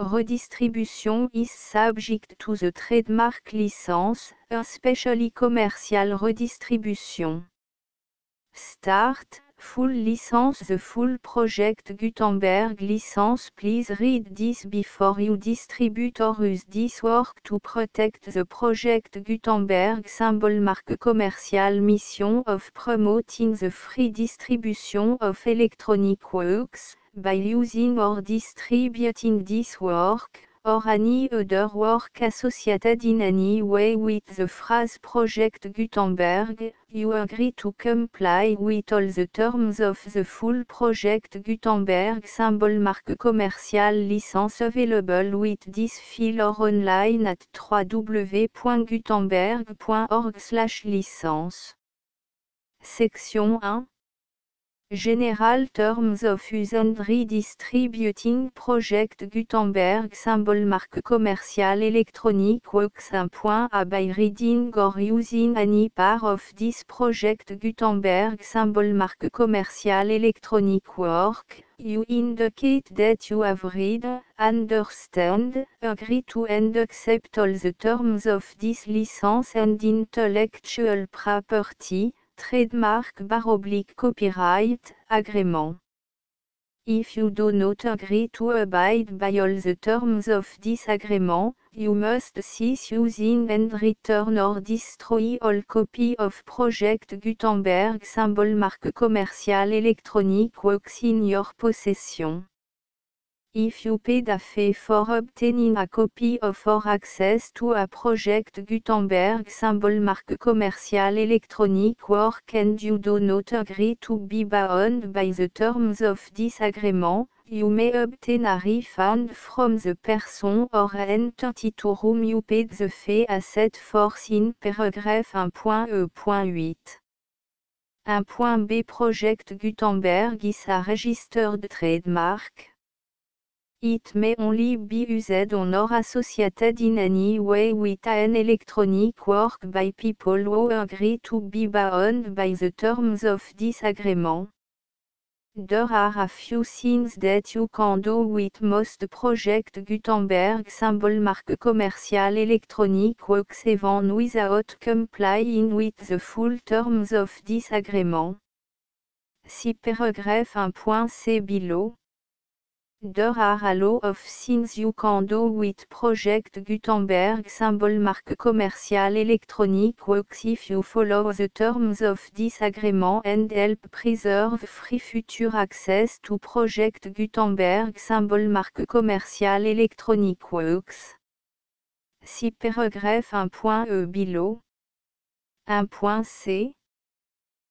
Redistribution is subject to the trademark license, especially commercial redistribution. Start, full license The full project Gutenberg license Please read this before you distribute or use this work to protect the project Gutenberg symbol mark commercial mission of promoting the free distribution of electronic works, by using or distributing this work, or any other work associated in any way with the phrase Project Gutenberg, you agree to comply with all the terms of the full Project Gutenberg symbol mark commercial license available with this file or online at www.gutenberg.org/licence. Section 1 General Terms of Use and Redistributing Project Gutenberg Symbol Mark Commercial Electronic Works 1.a by reading or using any part of this Project Gutenberg Symbol Mark Commercial Electronic Work, you indicate that you have read, understand, agree to and accept all the terms of this license and intellectual property, trademark baroblique copyright, agrément. If you do not agree to abide by all the terms of this agreement, you must cease using and return or destroy all copy of Project Gutenberg symbol mark commercial electronic works in your possession. If you paid a fee for obtaining a copy of or access to a Project Gutenberg symbol mark commercial electronic work and you do not agree to be bound by the terms of this agreement, you may obtain a refund from the person or entity to whom you paid the fee as set forth in paragraph 1.e.8. 1.b Project Gutenberg is a registered trademark. It may only be used on or associated in any way with an electronic work by people who agree to be bound by the terms of this agreement. There are a few things that you can do with most Project Gutenberg symbol mark commercial electronic works even without complying with the full terms of this agreement. See paragraph 1.c below. There are a lot of things you can do with Project Gutenberg symbol mark commercial electronic works if you follow the terms of this agreement and help preserve free future access to Project Gutenberg symbol mark commercial electronic works. See paragraph 1.e below. 1.c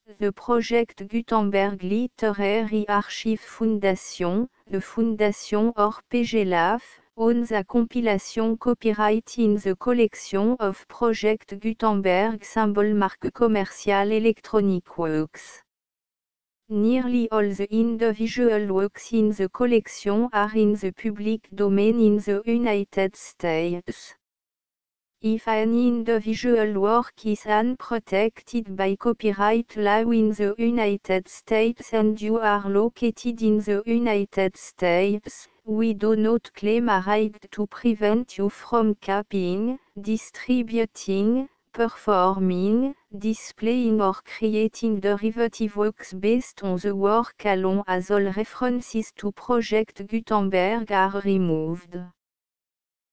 The Project Gutenberg Literary Archive Foundation, le Foundation or PGLAF, owns a compilation copyright in the collection of Project Gutenberg symbol marque commercial Electronic Works. Nearly all the individual works in the collection are in the public domain in the United States. If an individual work is unprotected by copyright law in the United States and you are located in the United States, we do not claim a right to prevent you from copying, distributing, performing, displaying or creating derivative works based on the work alone as all references to Project Gutenberg are removed.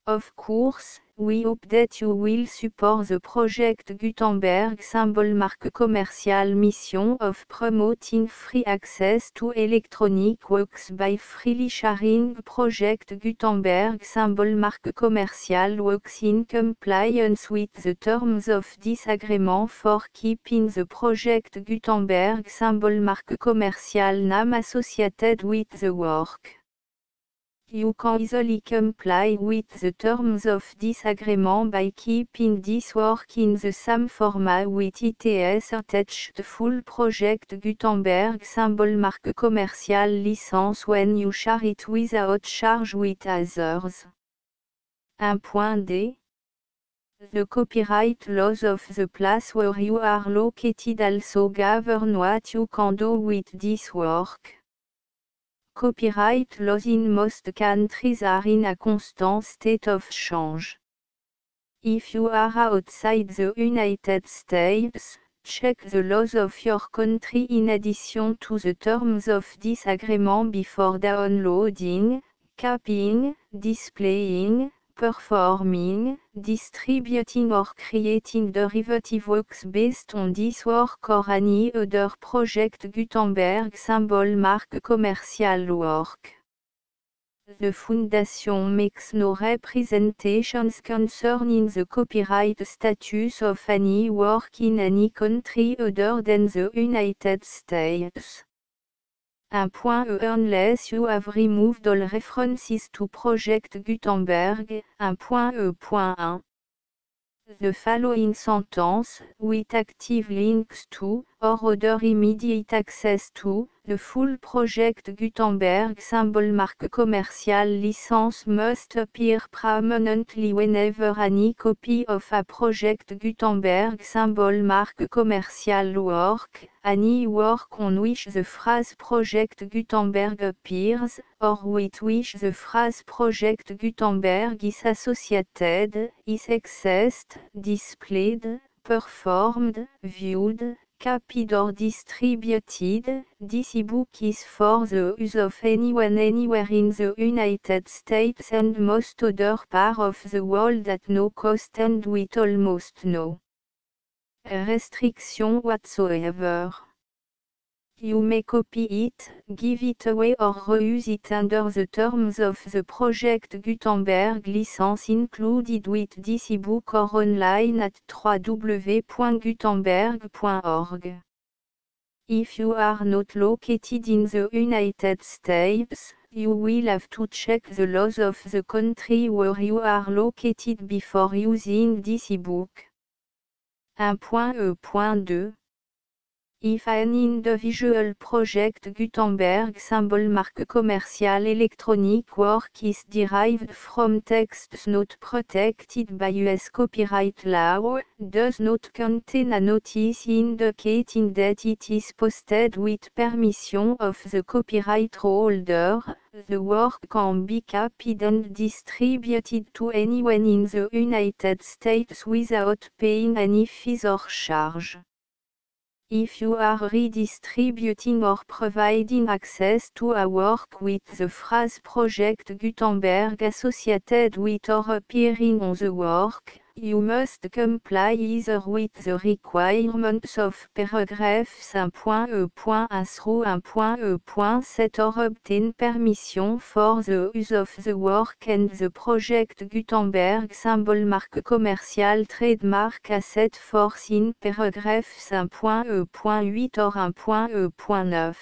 Of course, we hope that you will support the Project Gutenberg symbol marque commercial mission of promoting free access to electronic works by freely sharing Project Gutenberg symbol marque commercial works in compliance with the terms of disagreement for keeping the Project Gutenberg symbol marque commercial name associated with the work. You can easily comply with the terms of disagreement by keeping this work in the same format with ITS attached full project Gutenberg symbol marque commercial license when you share it without charge with others. 1.d The copyright laws of the place where you are located also govern what you can do with this work. Copyright laws in most countries are in a constant state of change. If you are outside the United States, check the laws of your country in addition to the terms of disagreement before downloading, copying, displaying, performing, distributing or creating derivative works based on this work or any other project Gutenberg symbol marque commercial work. The Foundation makes no representations concerning the copyright status of any work in any country other than the United States. Un point unless you have removed all references to Project Gutenberg. Un point E. Point 1. The following sentence, with active links to, or other immediate access to, the full Project Gutenberg symbol marque commercial license must appear prominently whenever any copy of a Project Gutenberg symbol marque commercial work, any work on which the phrase Project Gutenberg appears, or with which the phrase Project Gutenberg is associated, is accessed, displayed, performed, viewed, copied or distributed. This ebook is for the use of anyone anywhere in the United States and most other parts of the world at no cost and with almost no restriction whatsoever. You may copy it, give it away or reuse it under the terms of the Project Gutenberg license included with this ebook or online at www.gutenberg.org. If you are not located in the United States, you will have to check the laws of the country where you are located before using this ebook. 1.e.2 If an individual project Gutenberg symbol mark commercial electronic work is derived from texts not protected by US copyright law, does not contain a notice indicating that it is posted with permission of the copyright holder, the work can be copied and distributed to anyone in the United States without paying any fees or charge. If you are redistributing or providing access to a work with the phrase Project Gutenberg associated with or appearing on the work, you must comply either with the requirements of paragraphs 1.e.1 through 1.e.7 or obtain permission for the use of the work and the project Gutenberg symbol marque commercial trademark asset force in paragraphs 1.e.8 or 1.e.9.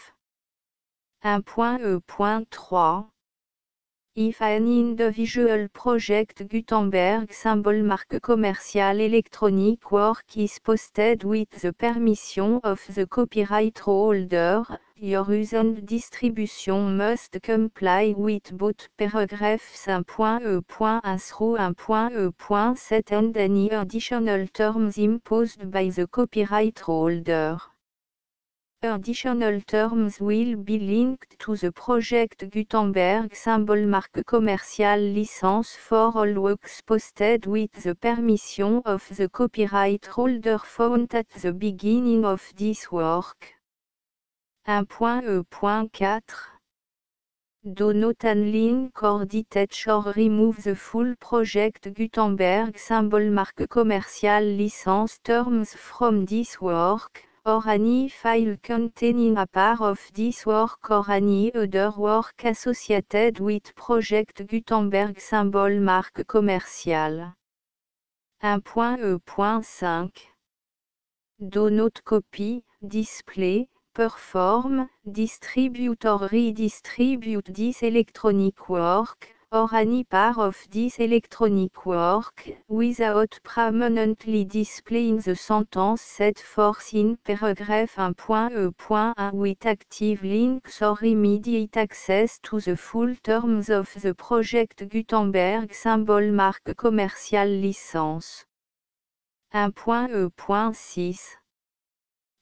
1.e.3 If an individual project Gutenberg symbol marque commercial electronic work is posted with the permission of the copyright holder, your use and distribution must comply with both paragraphs 1.e.1 through 1.e.7 and any additional terms imposed by the copyright holder. Additional terms will be linked to the project Gutenberg symbol marque commercial license for all works posted with the permission of the copyright holder found at the beginning of this work. 1.e.4 Do not unlink or detach or remove the full project Gutenberg symbol marque commercial license terms from this work or any file containing a part of this work or any other work associated with Project Gutenberg symbol marque commerciale. 1.e.5 Do not copy, display, perform, distribute or redistribute this electronic work, or any part of this electronic work, without permanently displaying the sentence set forth in paragraph 1.e.1 with active links or immediate access to the full terms of the project Gutenberg symbol marque commercial licence. 1.e.6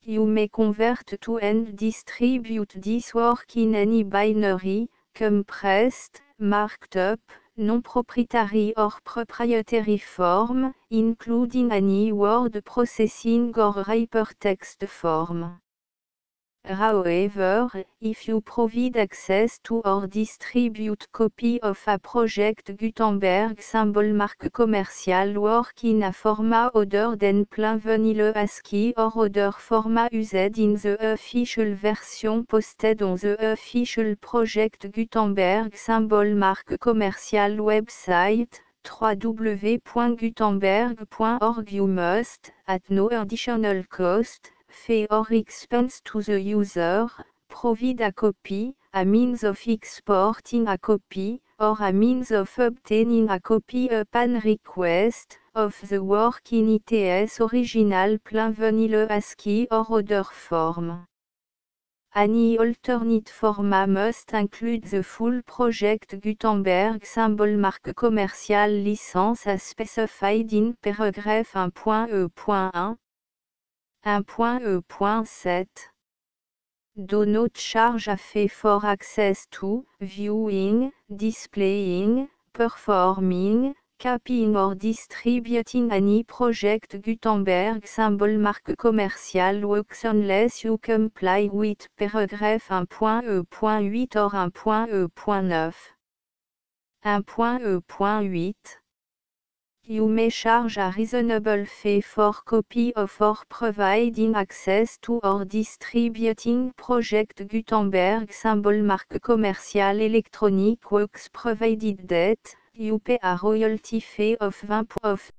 You may convert to and distribute this work in any binary, compressed, marked up, non-proprietary or proprietary form, including any word processing or hypertext form. However, if you provide access to or distribute copy of a project Gutenberg symbol marque commercial work in a format other than plain vanilla ASCII or other format used in the official version posted on the official project Gutenberg symbol marque commercial website, www.gutenberg.org you must, at no additional cost, fee or expense to the user, provide a copy, a means of exporting a copy, or a means of obtaining a copy upon request, of the work in its original plain vanilla ASCII or other form. Any alternate format must include the full project Gutenberg symbol marque commercial licence as specified in paragraph 1.e.1, 1.e.7 Do not charge a fee for access to, viewing, displaying, performing, copying or distributing any project Gutenberg symbol marque commercial works unless you comply with paragraph 1.e.8 or 1.e.9. 1.e.8 You may charge a reasonable fee for copy of or providing access to or distributing project Gutenberg symbol marque commercial electronic works provided that you pay a royalty fee of 20 of